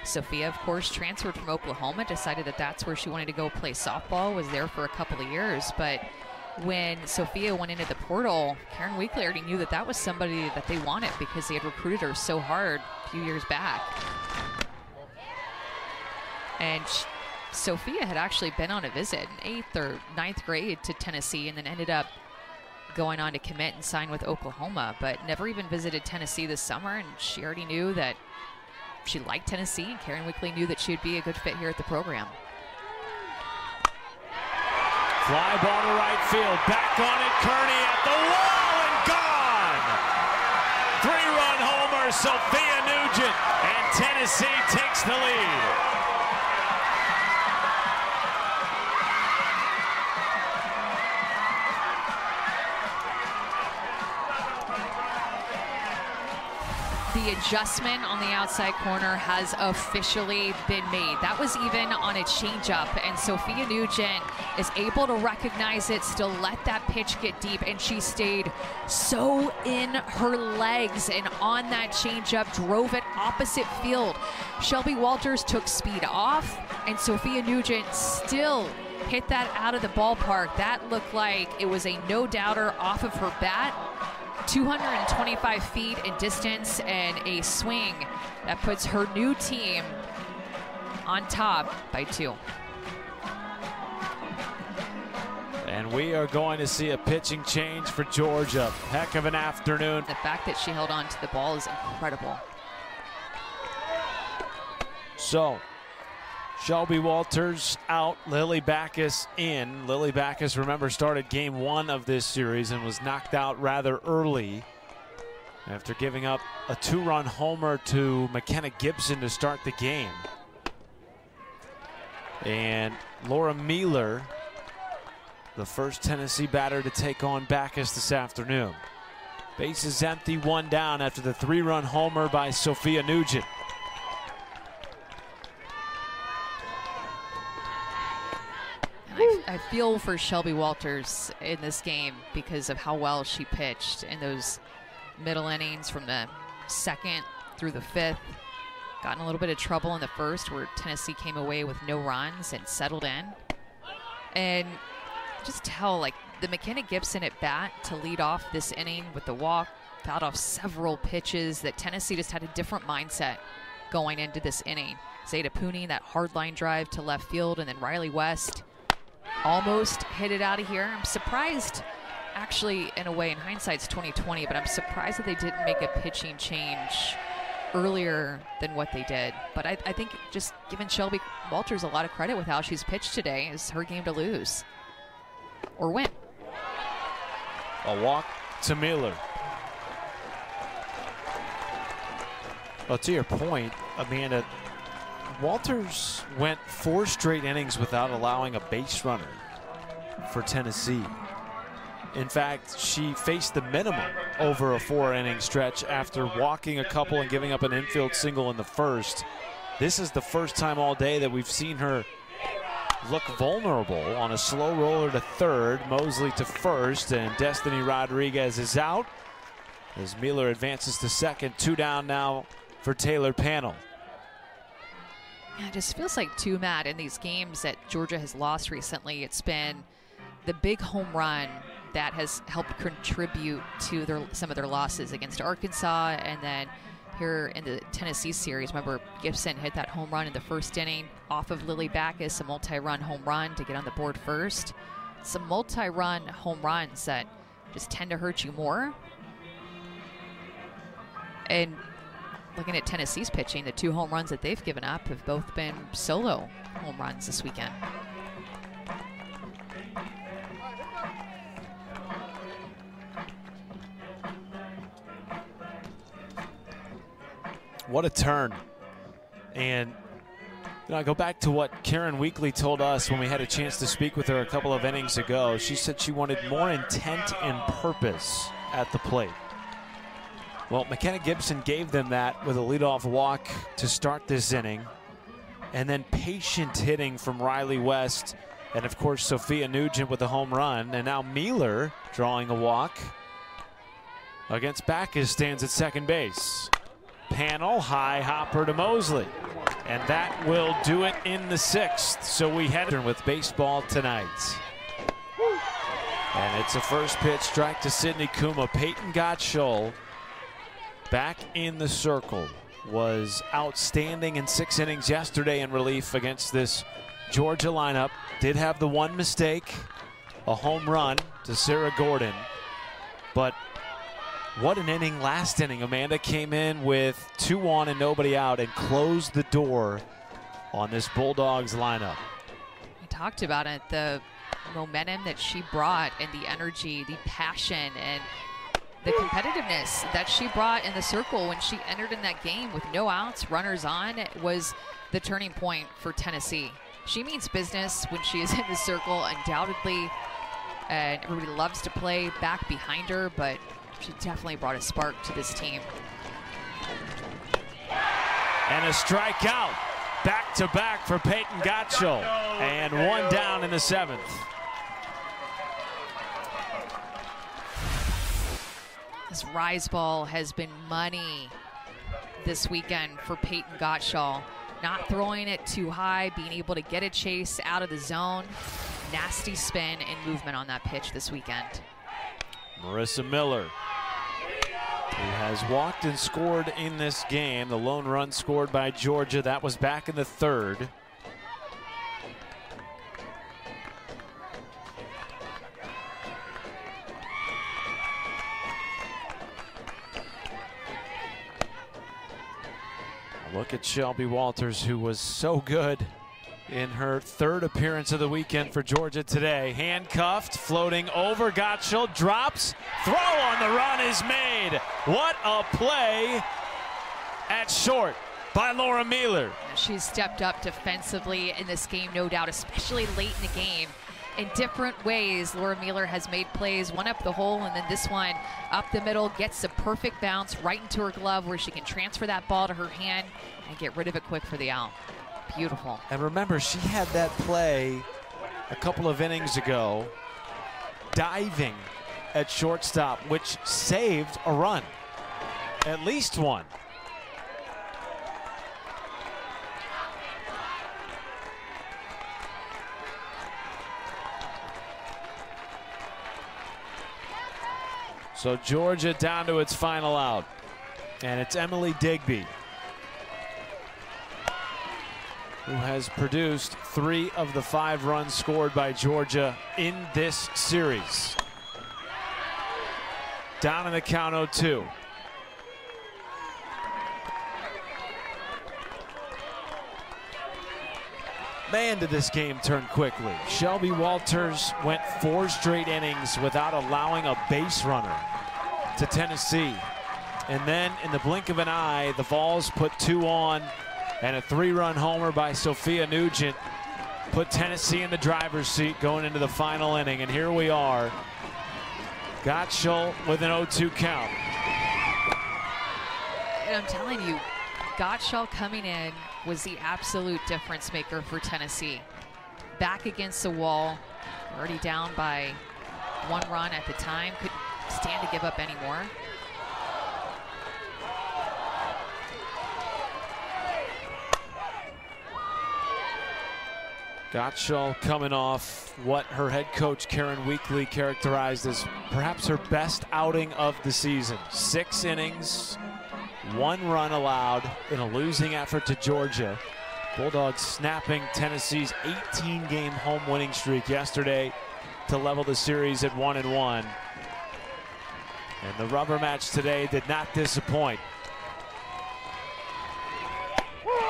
Speaker 1: Sophia, of course, transferred from Oklahoma, decided that that's where she wanted to go play softball, was there for a couple of years. But when Sophia went into the portal, Karen Weekly already knew that that was somebody that they wanted because they had recruited her so hard a few years back. And she, Sophia had actually been on a visit in eighth or ninth grade to Tennessee and then ended up going on to commit and sign with Oklahoma, but never even visited Tennessee this summer. And she already knew that she liked Tennessee, and Karen Weekly knew that she would be a good fit here at the program.
Speaker 2: Fly ball to right field. Back on it, Kearney at the wall and gone. Three-run homer, Sophia Nugent, and Tennessee takes the lead.
Speaker 1: The adjustment on the outside corner has officially been made. That was even on a changeup, and Sophia Nugent is able to recognize it, still let that pitch get deep, and she stayed so in her legs and on that changeup, drove it opposite field. Shelby Walters took speed off, and Sophia Nugent still hit that out of the ballpark. That looked like it was a no-doubter off of her bat 225 feet in distance and a swing that puts her new team on top by two.
Speaker 2: And we are going to see a pitching change for Georgia. Heck of an afternoon.
Speaker 1: The fact that she held on to the ball is incredible.
Speaker 2: So, Shelby Walters out, Lilly Backes in. Lilly Backes, remember, started game one of this series and was knocked out rather early after giving up a two-run homer to McKenna Gibson to start the game. And Laura Mealer, the first Tennessee batter to take on Backes this afternoon. Base is empty, one down after the three-run homer by Sophia Nugent.
Speaker 1: I, feel for Shelby Walters in this game because of how well she pitched in those middle innings from the second through the fifth. Got in a little bit of trouble in the first where Tennessee came away with no runs and settled in. And just tell, like, the McKenna Gibson at bat to lead off this inning with the walk, fouled off several pitches that Tennessee just had a different mindset going into this inning. Zaida Puni, that hard line drive to left field, and then Rylie West almost hit it out of here. I'm surprised, actually, in a way, in hindsight's 2020, but I'm surprised that they didn't make a pitching change earlier than what they did. But I, I think just giving Shelby Walters a lot of credit with how she's pitched today is her game to lose or win.
Speaker 2: A walk to Mealer. Well, to your point, Amanda, Walters went four straight innings without allowing a base runner for Tennessee. In fact, she faced the minimum over a four inning stretch after walking a couple and giving up an infield single in the first. This is the first time all day that we've seen her look vulnerable on a slow roller to third, Mosley to first, and Destiny Rodriguez is out as Mealer advances to second. Two down now for Taylor Pannell.
Speaker 1: Yeah, it just feels like too mad in these games that Georgia has lost recently. It's been the big home run that has helped contribute to their, some of their losses against Arkansas and then here in the Tennessee series. Remember, Gibson hit that home run in the first inning off of Lilly Backes, a multi-run home run to get on the board first. Some multi-run home runs that just tend to hurt you more. And looking at Tennessee's pitching, the two home runs that they've given up have both been solo home runs this weekend.
Speaker 2: What a turn. And you know, I go back to what Karen Weekly told us when we had a chance to speak with her a couple of innings ago. She said she wanted more intent and purpose at the plate. Well, McKenna Gibson gave them that with a leadoff walk to start this inning. And then patient hitting from Rylie West. And of course, Sophia Nugent with a home run. And now Mealer drawing a walk against Backes stands at second base. Pannell, high hopper to Mosley. And that will do it in the sixth. So we head with baseball tonight. And it's a first pitch strike to Sydney Kuma. Payton Gottshall back in the circle. Was outstanding in six innings yesterday in relief against this Georgia lineup. Did have the one mistake, a home run to Sarah Gordon. But what an inning last inning. Amanda came in with two on and nobody out and closed the door on this Bulldogs lineup.
Speaker 1: We talked about it, the momentum that she brought and the energy, the passion, and the competitiveness that she brought in the circle when she entered in that game with no outs, runners on, was the turning point for Tennessee. She means business when she is in the circle, undoubtedly. And everybody loves to play back behind her, but she definitely brought a spark to this team.
Speaker 2: And a strikeout back to back for Payton Gottshall. And one down in the seventh.
Speaker 1: This rise ball has been money this weekend for Payton Gottshall. Not throwing it too high, being able to get a chase out of the zone. Nasty spin and movement on that pitch this weekend.
Speaker 2: Marissa Miller, who has walked and scored in this game. The lone run scored by Georgia. That was back in the third. Look at Shelby Walters, who was so good in her third appearance of the weekend for Georgia today. Handcuffed, floating over Gottshall, drops, throw on the run is made. What a play at short by Laura Mealer.
Speaker 1: She's stepped up defensively in this game, no doubt, especially late in the game in different ways. Laura Mealer has made plays, one up the hole, and then this one up the middle, gets a perfect bounce right into her glove where she can transfer that ball to her hand and get rid of it quick for the out. Beautiful.
Speaker 2: And remember, she had that play a couple of innings ago, diving at shortstop, which saved a run, at least one. So Georgia down to its final out. And it's Emily Digby who has produced three of the five runs scored by Georgia in this series. Down in the count 0-2. Man, did this game turn quickly. Shelby Walters went four straight innings without allowing a base runner to Tennessee. And then in the blink of an eye, the Vols put two on and a three-run homer by Sophia Nugent put Tennessee in the driver's seat going into the final inning. And here we are. Gottshall with an 0-2 count.
Speaker 1: And I'm telling you, Gottshall coming in was the absolute difference maker for Tennessee. Back against the wall, already down by one run at the time, couldn't stand to give up anymore.
Speaker 2: Gottshall coming off what her head coach Karen Weekly characterized as perhaps her best outing of the season. Six innings, one run allowed in a losing effort to Georgia. Bulldogs snapping Tennessee's 18 game home winning streak yesterday to level the series at one and one. And the rubber match today did not disappoint.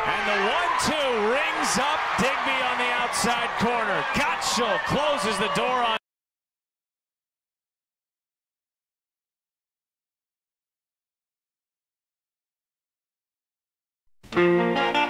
Speaker 2: And the one-two rings up Digby on the outside corner. Gottshall closes the door on. Música